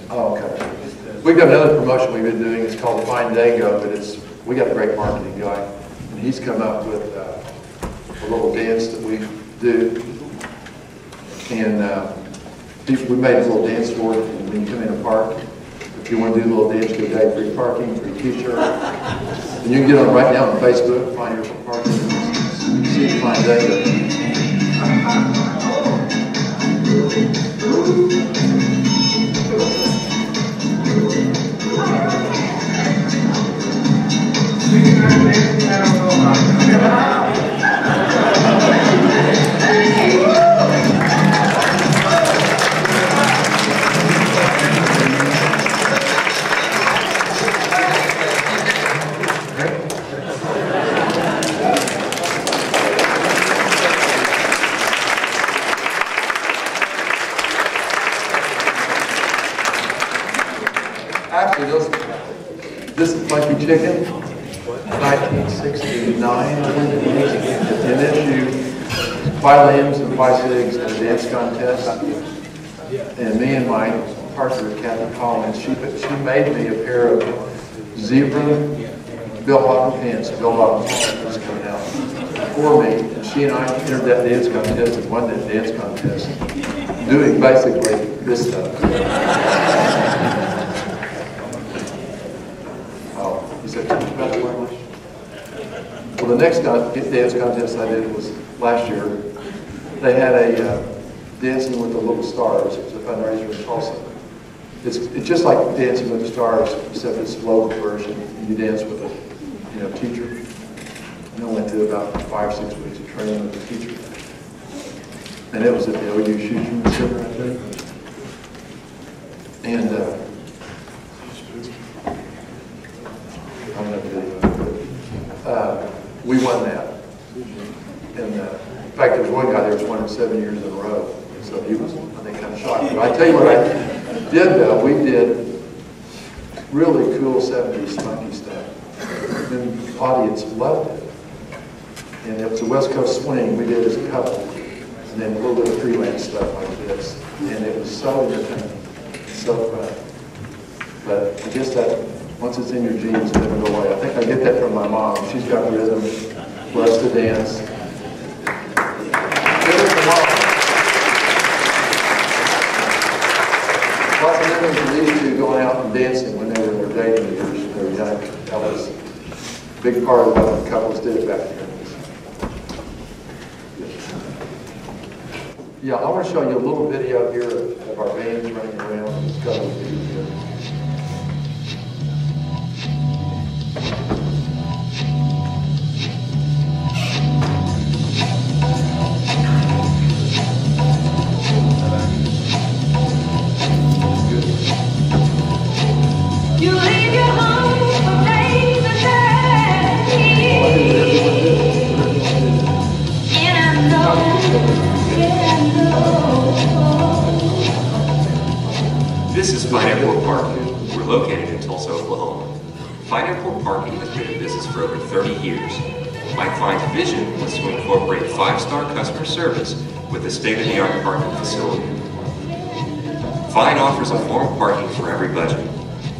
Oh, okay. We've got another promotion we've been doing, it's called Find Dago, but it's, we got a great marketing guy, and he's come up with uh, a little dance that we do. And uh, we we made a little dance for it, and when you come in a park, if you want to do a little dance, go day, free parking, free t-shirt. And you can get on right now on Facebook, find your parking, see Find Dago. Actually, is Funky Chicken, 1969, I believe it is. and then you buy lambs and buy cigs at a dance contest. And me and my partner, Kathy Collins, she, she made me a pair of zebra bell-bottom pants, bell-bottom pants was coming out for me. And she and I entered that dance contest and won that dance contest, doing basically this stuff. Oh, you said too much about the language? Well, the next dance contest I did was last year. They had a uh, Dancing with the Little Stars. It was a fundraiser in Tulsa. It's, it's just like Dancing with the Stars, except it's a local version. You dance with a, you know, teacher. And I went through about five, six weeks of training with a teacher. And it was at the OU Schusterman Center, I think. And uh, I don't know if it, uh, we won that. And, uh, in fact, there was one guy there who's won it seven years in a row, so he was, I think, kind of shocked. But I tell you what I did, though, we did really cool seventies funky stuff. And the audience loved it. And it was a West Coast swing we did as a couple, and then a little bit of freelance stuff like this. And it was so entertaining, so fun. But I guess that, once it's in your genes, it doesn't go away. I think I get that from my mom. She's got rhythm, loves to dance. Lots of memories of these two going out and dancing when they were dating years, they were young. That was a big part of what the couples did back then. Yeah, I want to show you a little video here of of our bands running around. This is Fine Airport Parking. We're located in Tulsa, Oklahoma. Fine Airport Parking has been in business for over 30 years. Mike Fine's vision was to incorporate five-star customer service with a state-of-the-art parking facility. Fine offers a form of parking for every budget,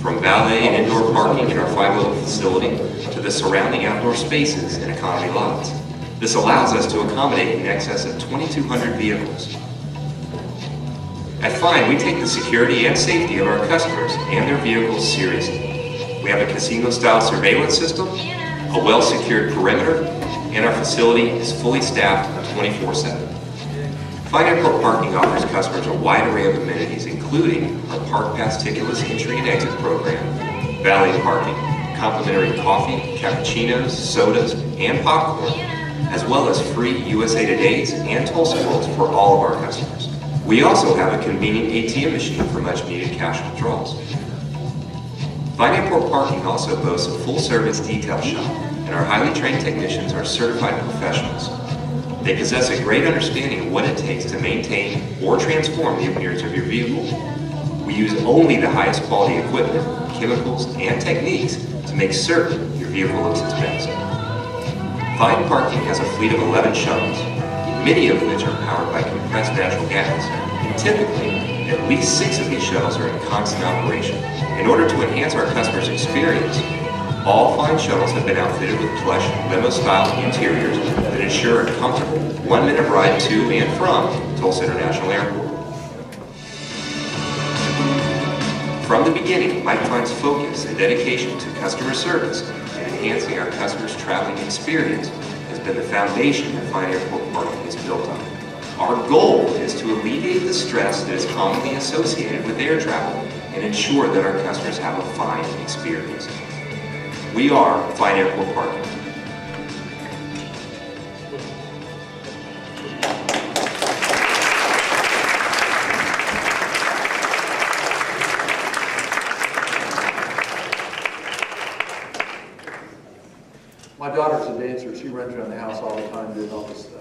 from valet and indoor parking in our five-level facility to the surrounding outdoor spaces and economy lots. This allows us to accommodate in excess of 2,200 vehicles. At Fine, we take the security and safety of our customers and their vehicles seriously. We have a casino-style surveillance system, a well-secured perimeter, and our facility is fully staffed 24/7. Fine Airport Parking offers customers a wide array of amenities, including our Park Pass ticketless entry and exit program, valet parking, complimentary coffee, cappuccinos, sodas, and popcorn, as well as free USA Today's and Tulsa Worlds for all of our customers. We also have a convenient ATM machine for much-needed cash withdrawals. Fine Airport Parking also boasts a full-service detail shop, and our highly trained technicians are certified professionals. They possess a great understanding of what it takes to maintain or transform the appearance of your vehicle. We use only the highest quality equipment, chemicals, and techniques to make certain your vehicle looks its best. Fine Parking has a fleet of 11 shuttles, many of which are powered by compressed natural gas. And typically, at least six of these shuttles are in constant operation. In order to enhance our customers' experience, all Fine shuttles have been outfitted with plush limo-style interiors that ensure a comfortable one-minute ride to and from Tulsa International Airport. From the beginning, Mike Fine's focus and dedication to customer service and enhancing our customers' traveling experience has been the foundation that Fine Airport Parking is built on. Our goal is to alleviate the stress that is commonly associated with air travel and ensure that our customers have a fine experience. We are Fine Airport Parking. My daughter's a dancer. She runs around the house all the time doing all this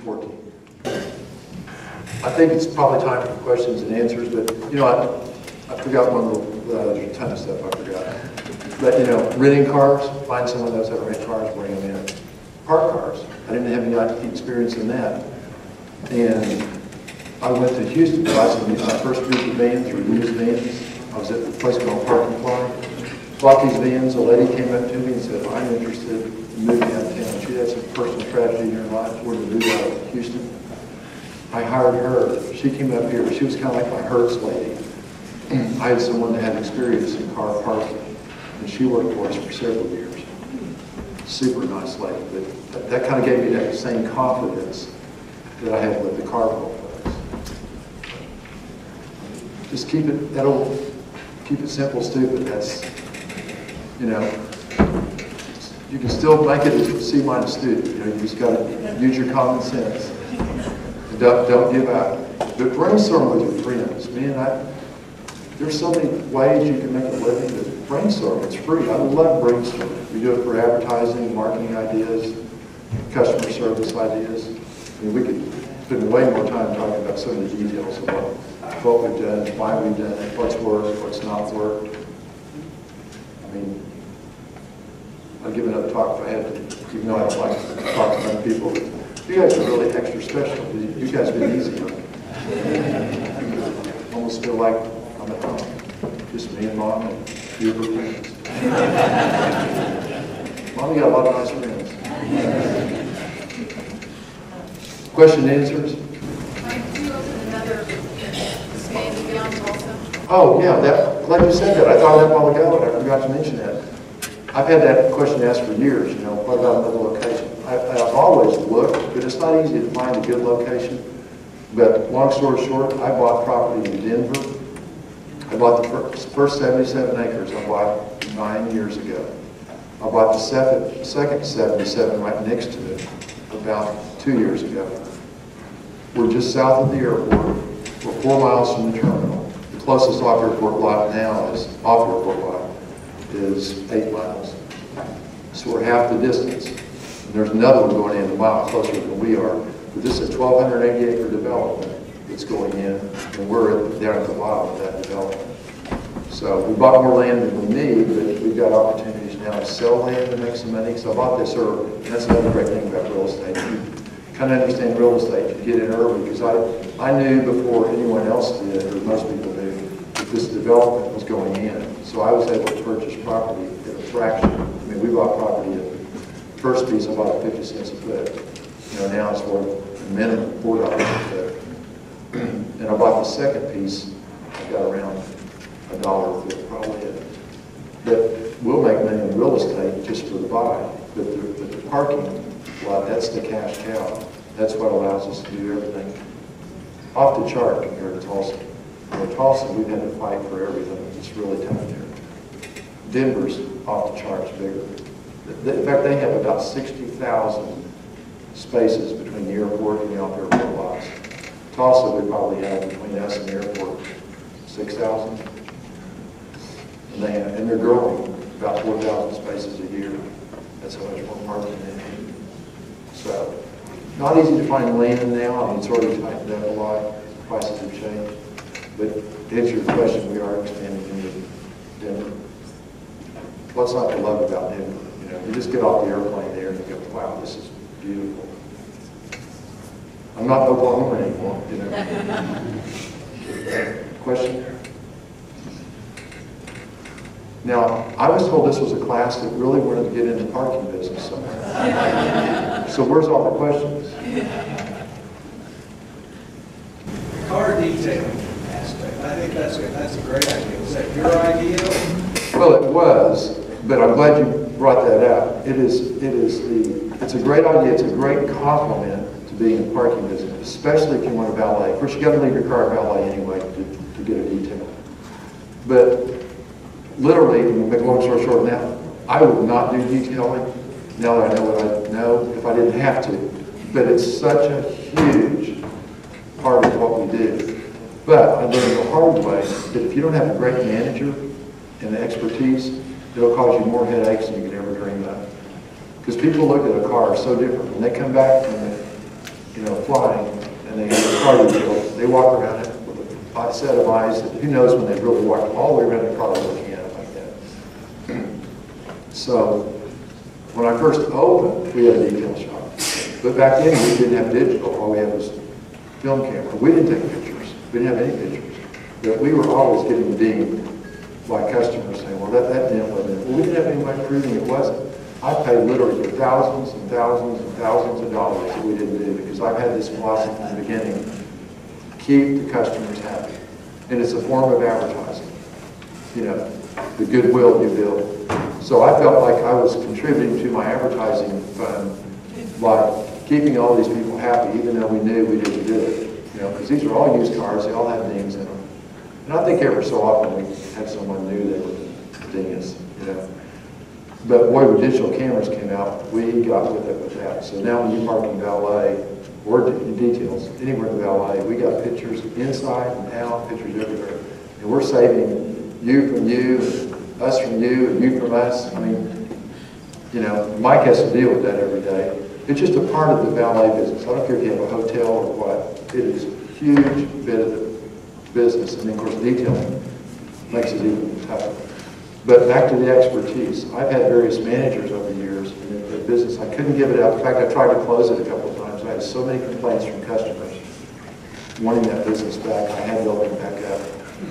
14. I think it's probably time for questions and answers, but, you know, I, I forgot one little, uh, there's a ton of stuff I forgot. But, you know, renting cars, find someone that that's ever rent cars, bring them in. Park cars, I didn't have any experience in that. And I went to Houston, to buy some, my first group of vans were used vans. I was at a place called Park and Fly. Bought these vans, a lady came up to me and said, I'm interested in moving. She had some personal tragedy in her life, wanted to out of Houston. I hired her. She came up here. She was kind of like my Hertz lady. I had someone that had experience in car parking, and she worked for us for several years. Super nice lady, but that, that kind of gave me that same confidence that I had with the carpool folks. Just keep it, that'll, keep it simple, stupid, that's, you know, you can still make it a C-minus student, you know, you just gotta use your common sense. Don't, don't give up. But brainstorm with your friends, man, I, there's so many ways you can make a living, but brainstorm, it's free. I love brainstorming. We do it for advertising, marketing ideas, customer service ideas. I mean, we could spend way more time talking about some of the details of what, what we've done, why we've done it, what's worked, what's not worked. I mean, I'd give another talk if I had to, even though I don't like to talk to other people. You guys are really extra special. You guys have been easy on me. Almost feel like I'm at home, just me and mom and a few of her friends. Mom, you got a lot of nice friends. Question and answers? Mike, do you open another expanding beyond Tulsa? Oh, yeah, that, glad you said that. I thought of that a while ago, and I forgot to mention that. I've had that question asked for years, you know, what about another location? I, I've always looked, but it's not easy to find a good location. But long story short, I bought property in Denver. I bought the first, first 77 acres I bought nine years ago. I bought the second, second 77 right next to it about two years ago. We're just south of the airport. We're four miles from the terminal. The closest off-airport lot now is, off-airport lot, is eight miles. So we're half the distance. And there's another one going in a mile closer than we are. But this is 1,280 acre development that's going in, and we're down at the bottom of that development. So we bought more land than we need, but we've got opportunities now to sell land and make some money. So I bought this early, and that's another great thing about real estate. You kind of understand real estate, you get in early, because I, I knew before anyone else did, or most people knew, that this development was going in. So I was able to purchase property fraction. I mean, we bought property at, first piece I bought at 50 cents a foot. You know, now it's worth a minimum $4 a foot. And I bought the second piece, I got around a a dollar with it, probably. But we'll make money in real estate just for the buy. But the, but the parking lot, that's the cash cow. That's what allows us to do everything off the chart compared to Tulsa. In Tulsa, we've had to fight for everything. It's really tough there. Denver's off the charts bigger. In fact, they have about 60,000 spaces between the airport and the off-airport lots. Tulsa, we probably have between us and the airport, 6,000. And they, and they're growing about 4,000 spaces a year. That's how much more parking they need. So, not easy to find land now, I mean, it's already tightened up a lot, prices have changed. But to answer your question, we are expanding into Denver. What's not to love about Denver? You know, you just get off the airplane there and you go, wow, this is beautiful. I'm not Oklahoma anymore, you know. Question? Now, I was told this was a class that really wanted to get into the parking business somehow. So where's all the questions? Car detailing aspect, I think that's a, that's a great idea. Is that your idea? Well, it was, but I'm glad you brought that out. It is, it is the, it's a great idea, it's a great compliment to being in parking business, especially if you want to valet. Of course, you gotta leave your car valet anyway to, to get a detail. But literally, to make a long story short now, I would not do detailing now that I know what I know, if I didn't have to. But it's such a huge part of what we do. But I learned the hard way that if you don't have a great manager and the expertise, it'll cause you more headaches than you could ever dream of. Because people look at a car so different. When they come back from, the, you know, flying and they have a car detail, they walk around it with a set of eyes that who knows when they've really walked all the way around the car looking at it like that. So when I first opened, we had a detail shop. But back then, we didn't have digital. All we had was film camera. We didn't take pictures. We didn't have any pictures. But we were always getting dinged by customers well, that, didn't wasn't it. We didn't have any anybody proving it wasn't. I paid literally thousands and thousands and thousands of dollars that we didn't do because I've had this philosophy from the beginning, keep the customers happy. And it's a form of advertising, you know, the goodwill you build. So I felt like I was contributing to my advertising fund by keeping all these people happy, even though we knew we didn't do it. You know, because these are all used cars, they all have names in them. And I think every so often we have someone new that ding you know. But boy, when digital cameras came out, we got with it with that. So now when you park in valet, or de- details, anywhere in the valet, we got pictures inside and out, pictures everywhere. And we're saving you from you, us from you, and you from us. I mean, you know, Mike has to deal with that every day. It's just a part of the valet business. I don't care if you have a hotel or what. It is a huge bit of the business. And of course, detailing makes it even tougher. But back to the expertise. I've had various managers over the years in the business. I couldn't give it up. In fact, I tried to close it a couple of times. I had so many complaints from customers wanting that business back. I had to open it back up.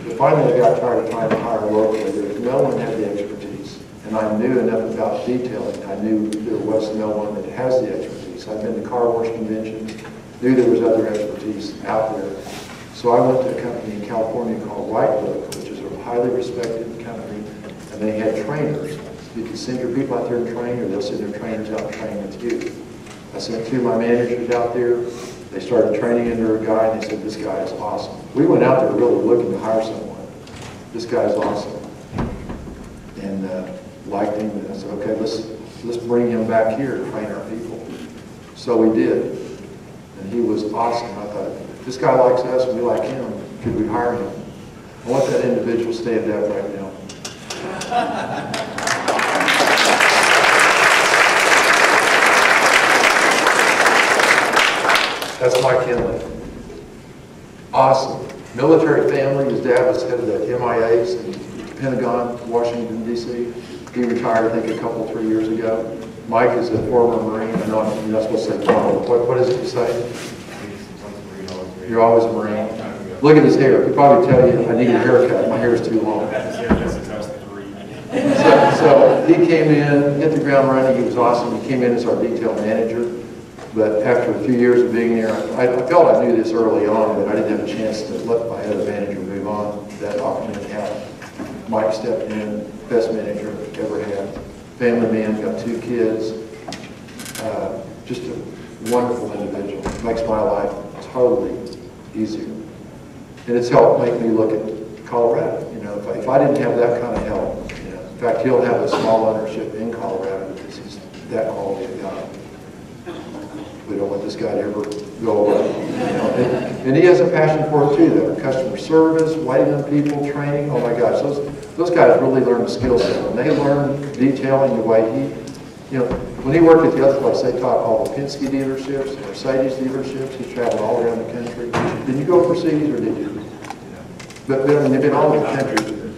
But finally, I got tired of trying to hire locally. There no one had the expertise. And I knew enough about detailing. I knew there was no one that has the expertise. I've been to car wash conventions, knew there was other expertise out there. So I went to a company in California called White Book, which is a highly respected and they had trainers. You can send your people out there and train, or they'll send their trainers out and train with you. I sent two of my managers out there. They started training under a guy, and they said, this guy is awesome. We went out there really looking to hire someone. This guy's awesome. And uh, liked him, and I said, okay, let's, let's bring him back here to train our people. So we did. And he was awesome. I thought, this guy likes us and we like him, could we hire him? I want that individual to stand up right now. That's Mike Henley. Awesome. Military family. His dad was head of the MIAs in Pentagon, Washington, D.C. He retired, I think, a couple, three years ago. Mike is a former Marine. I know you're not supposed to say. What, what is it you say? You're always a Marine. Look at his hair. He'd probably tell you, I need a haircut. My hair is too long. So, so he came in, hit the ground running, he was awesome, he came in as our detail manager, but after a few years of being there, I, I felt I knew this early on, but I didn't have a chance to let my other manager move on, that opportunity happened. Mike stepped in, best manager I've ever had. Family man, got two kids. Uh, Just a wonderful individual. Makes my life totally easier. And it's helped make me look at Colorado. You know, if I, if I didn't have that kind of help, fact, he'll have a small ownership in Colorado because he's that quality of guy. We don't want this guy to ever go away. you know. And and he has a passion for it too, though. Customer service, waiting on people, training, oh my gosh, those, those guys really learn the skill set. And they learn detailing the way he, you know, when he worked at the other place, they taught all the Penske dealerships, Mercedes dealerships, he traveled all around the country. Did you go overseas or did you? But, but they've been all over the country,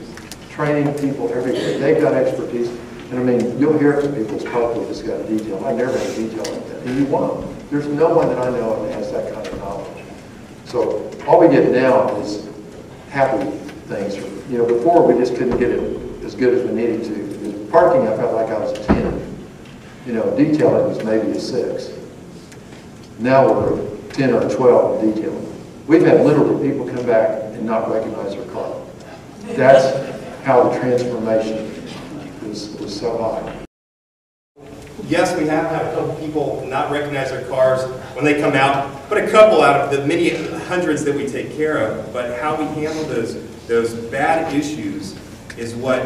training people everywhere. They've got expertise. And I mean, you'll hear from people, probably just got a detail. I never had a detail like that. And you won't. There's no one that I know of that has that kind of knowledge. So all we get now is happy things. You know, before we just couldn't get it as good as we needed to. Parking, I felt like I was a 10. You know, detailing was maybe a 6. Now we're a 10 or a 12 in detailing. We've had literally people come back and not recognize their car. That's how the transformation was, was so high. Yes, we have had a couple people not recognize their cars when they come out, but a couple out of the many hundreds that we take care of. But how we handle those, those bad issues is what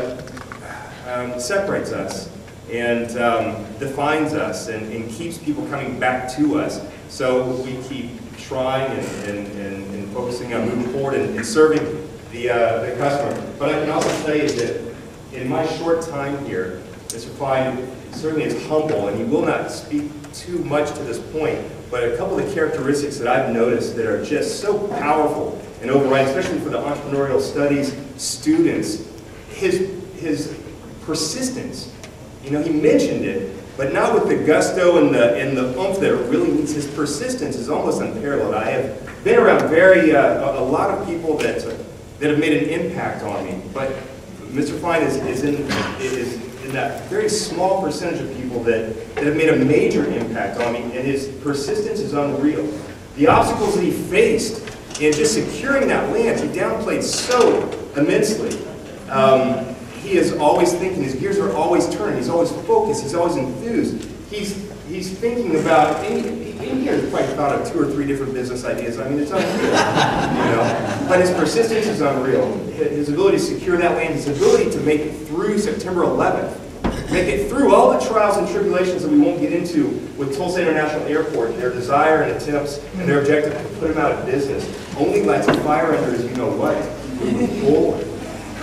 um, separates us and um, defines us and, and keeps people coming back to us. So we keep trying and, and, and, and focusing on moving forward and, and serving the, uh, the customer. But I can also tell you that in my short time here, Mr. Fine certainly is humble, and he will not speak too much to this point, but a couple of the characteristics that I've noticed that are just so powerful and overriding, especially for the entrepreneurial studies students, his, his persistence. You know, he mentioned it, but not with the gusto and the, and the oomph that it really needs. His persistence is almost unparalleled. I have been around very, uh, a, lot of people that, that have made an impact on me, but Mr. Fine is, is, in, is in that very small percentage of people that, that have made a major impact on me, and his persistence is unreal. The obstacles that he faced in just securing that land, he downplayed so immensely. Um, he is always thinking, his gears are always turning, he's always focused, he's always enthused. He's, he's thinking about, in, in here, he's probably thought of two or three different business ideas. I mean, it's unreal, you know? But his persistence is unreal. His ability to secure that land, his ability to make it through September 11th, make it through all the trials and tribulations that we won't get into with Tulsa International Airport, their desire and attempts and their objective to put him out of business, only lights a fire under his you-know-what, moving forward.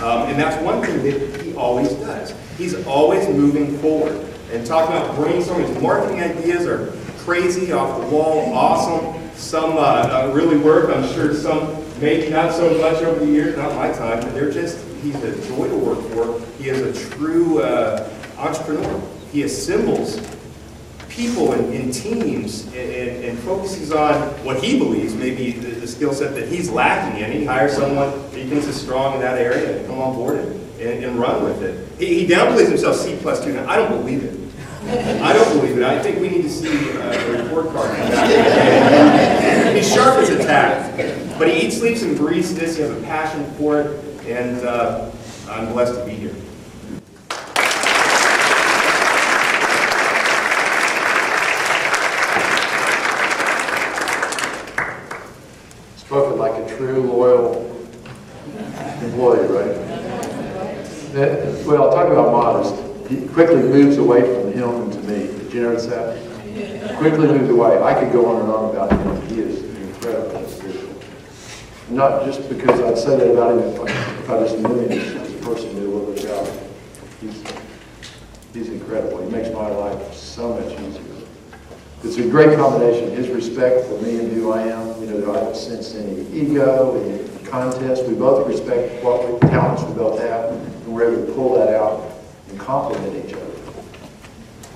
Um, and that's one thing that he always does. He's always moving forward. And talking about brainstorming, marketing ideas are crazy, off the wall, awesome. Some uh, really work. I'm sure some maybe not so much over the years, not my time, but they're just, he's a joy to work for. He is a true uh, entrepreneur. He assembles people and, in teams and, and, and focuses on what he believes may be the, the skill set that he's lacking in. He hires someone he thinks is strong in that area and come on board and, and, and run with it. He, he downplays himself C plus two. Now, I don't believe it. I don't believe it. I think we need to see uh, the report card. He's sharp as a tack, but he eats, sleeps, and breathes this. He has a passion for it, and uh, I'm blessed to be here. Spoken like a true loyal employee, right? That- Well, talk about modest. He quickly moves away from him and to me. Did you notice that? Quickly moves away. I could go on and on about him. He is incredible individual. Not just because I'd say that about him if I, if I just knew him as a person knew what was out. He's, he's incredible. He makes my life so much easier. It's a great combination, his respect for me and who I am, you know, I don't sense any ego, any contest. We both respect what we, talents we both have, and we're able to pull that out complement each other.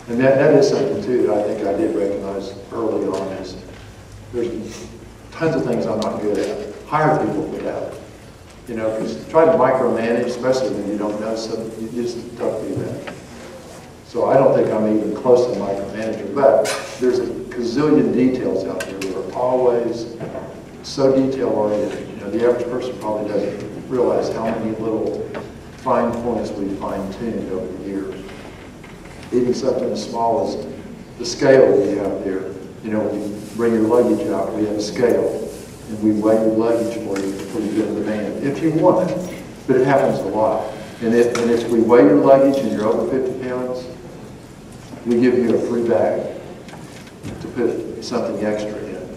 And that, that is something too that I think I did recognize early on is there's tons of things I'm not good at. Hire people good at it. You know, because try to micromanage, especially when you don't know something, you just don't do that. So I don't think I'm even close to micromanager, but there's a gazillion details out there that are always so detail oriented. You know, the average person probably doesn't realize how many little fine points we've fine tuned over the years. Even something as small as the scale we have there. You know, when you bring your luggage out, we have a scale, and we weigh your luggage for you before you get in the van, if you want it. But it happens a lot. And if, and if we weigh your luggage and you're over 50 pounds, we give you a free bag to put something extra in.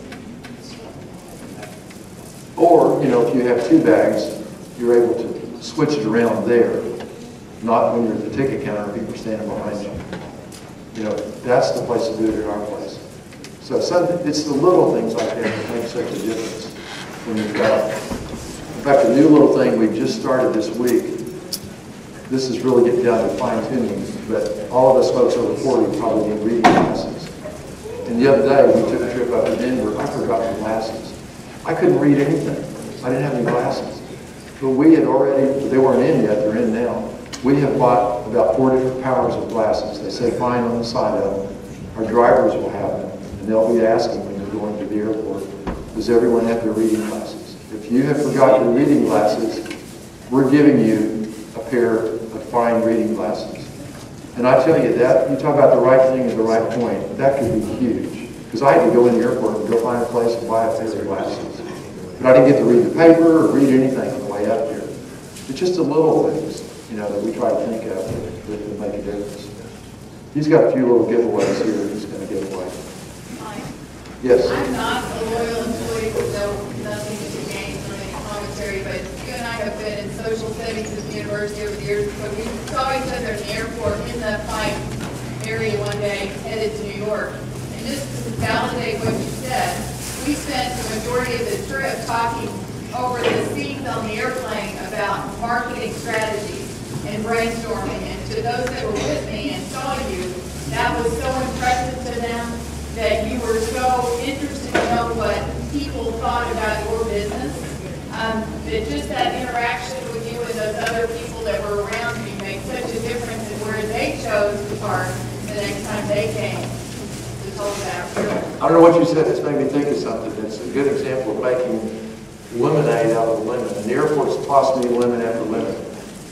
Or, you know, if you have two bags, you're able to switch it around there, not when you're at the ticket counter and people are standing behind you. You know, that's the place to do it at our place. So some, it's the little things like that that make such a difference when you've got, in fact, a new little thing we just started this week, this is really getting down to fine tuning, but all of us folks over 40 probably need reading glasses. And the other day, we took a trip up to Denver, I forgot my glasses. I couldn't read anything. I didn't have any glasses. But we had already, they weren't in yet, they're in now. We have bought about four different powers of glasses. They say fine on the side of them. Our drivers will have them, and they'll be asking when they're going to the airport, does everyone have their reading glasses? If you have forgotten your reading glasses, we're giving you a pair of fine reading glasses. And I tell you that, you talk about the right thing at the right point, that could be huge. Because I had to go in the airport and go find a place and buy a pair of glasses. But I didn't get to read the paper or read anything way up here. It's just the little things, you know, that we try to think of that that can make a difference. He's got a few little giveaways here he's going to give away. Mike, Yes? I'm not a loyal employee, so nothing to gain from any commentary, but you and I have been in social studies at the university over the years, so we saw each other in the airport in the Pike area one day, headed to New York. And just to validate what you said, we spent the majority of the trip talking over the seats on the airplane about marketing strategies and brainstorming. And to those that were with me and saw you, that was so impressive to them that you were so interested to know what people thought about your business. Um, that just that interaction with you and those other people that were around you made such a difference in where they chose to park the next time they came. I don't know what you said, it's made me think of something. It's a good example of making lemonade out of a lemon. And the airport's tossed me lemon after lemon.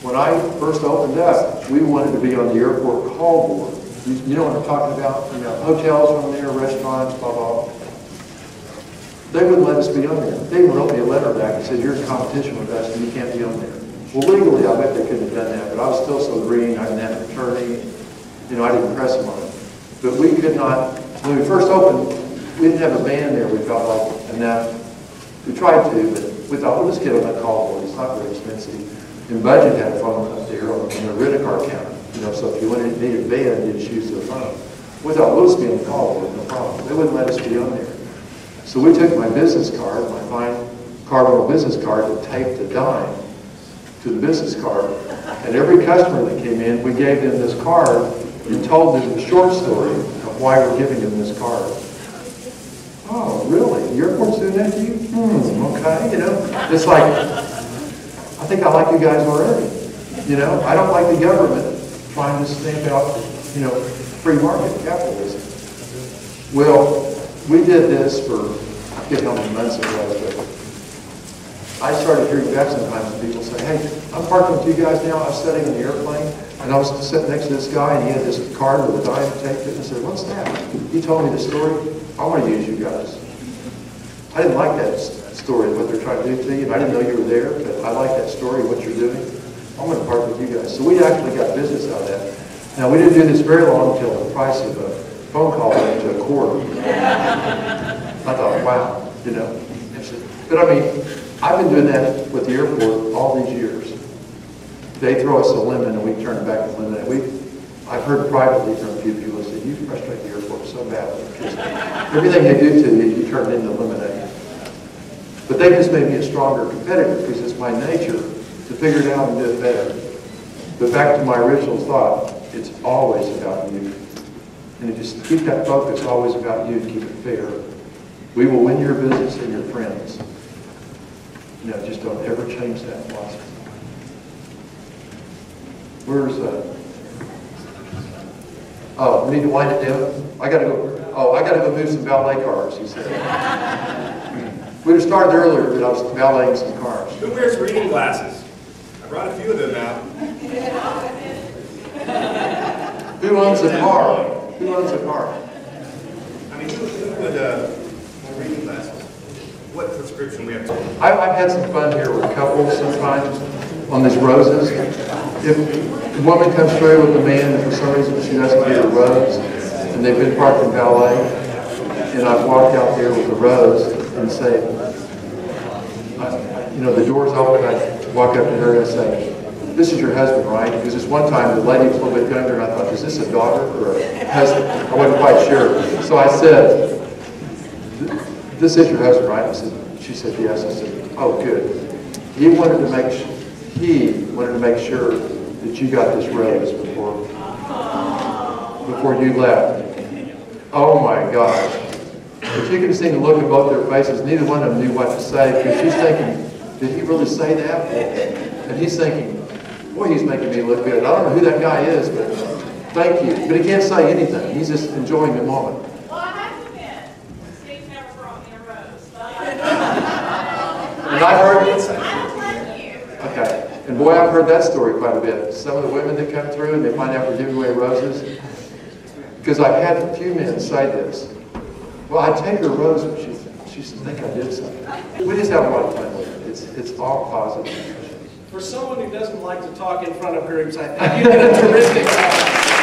When I first opened up, we wanted to be on the airport call board. You you know what I'm talking about? You know, hotels on there, restaurants, blah, blah. They wouldn't let us be on there. They wrote me a letter back and said, you're in competition with us and you can't be on there. Well, legally, I bet they couldn't have done that, but I was still so green, I didn't have an attorney, you know, I didn't press them on it. But we could not, when we first opened, we didn't have a van there, we felt like enough. We tried to, but we thought, we'll just get on that call board, it's not very expensive. And Budget had a phone up there on the rent-a-car counter, you know, so if you wanted, needed a van, you just use their phone. We thought, we'll just be on the no problem. They wouldn't let us be on there. So we took my business card, my fine Carnival business card, and taped a dime to the business card. And every customer that came in, we gave them this card and told them the short story of why we're giving them this card. Oh, really? The airport's doing that to you? Hmm, okay, you know, it's like, I think I like you guys already. You know, I don't like the government trying to stamp out, you know, free market capitalism. Well, we did this for, I forget how many months was, but I started hearing back sometimes from people say, hey, I'm parking with you guys now, I was sitting in the airplane, and I was sitting next to this guy, and he had this card with a dime taped it, and I said, what's that? He told me the story, I want to use you guys. I didn't like that story, what they're trying to do to you, and I didn't know you were there, but I like that story, what you're doing. I'm going to park with you guys. So we actually got business out of that. Now, we didn't do this very long until the price of a phone call went to a quarter. I thought, wow, you know. But I mean, I've been doing that with the airport all these years. They throw us a lemon and we turn it back to lemonade. We, I've heard privately from a few people say, you frustrate the airport so badly. Everything they do to you, you turn into lemonade. But they just made me a stronger competitor because it's my nature to figure it out and do it better. But back to my original thought, it's always about you. And just keep that focus always about you, and keep it fair, we will win your business and your friends. You know, just don't ever change that philosophy. Where's, uh, oh, we need to wind it down? I gotta go, oh, I gotta go move some ballet cars, he said. We'd have started earlier, but I was valeting some cars. Who wears reading glasses? I brought a few of them out. Who owns a car? Who owns a car? I mean, who who would, uh, reading glasses? What prescription we have to? I- I've had some fun here with couples sometimes on these roses. If a woman comes through with a man and for some reason she doesn't get a rose, and they've been parked in valet, and I've walked out there with a rose and say, you know, the door's open, I walk up to her and I say, this is your husband, right? Because this one time, the lady was a little bit younger, and I thought, is this a daughter or a husband? I wasn't quite sure. So I said, this is your husband, right? I said, she said, yes. I said, oh, good. He wanted to make, he wanted to make sure that you got this rose before, before you left. Oh my gosh. If you have seen the look in both their faces, neither one of them knew what to say, because she's thinking, did he really say that? And he's thinking, boy, he's making me look good. I don't know who that guy is, but thank you. But he can't say anything. He's just enjoying the moment. Well, I have and boy, I've heard that story quite a bit. Some of the women that come through and they find out we're giving away roses. Because I've had a few men say this. Well, I take her rose, but she, she think I did something. We just have a lot of fun with it. It's, it's all positive. For someone who doesn't like to talk in front of groups, I think you did a terrific job.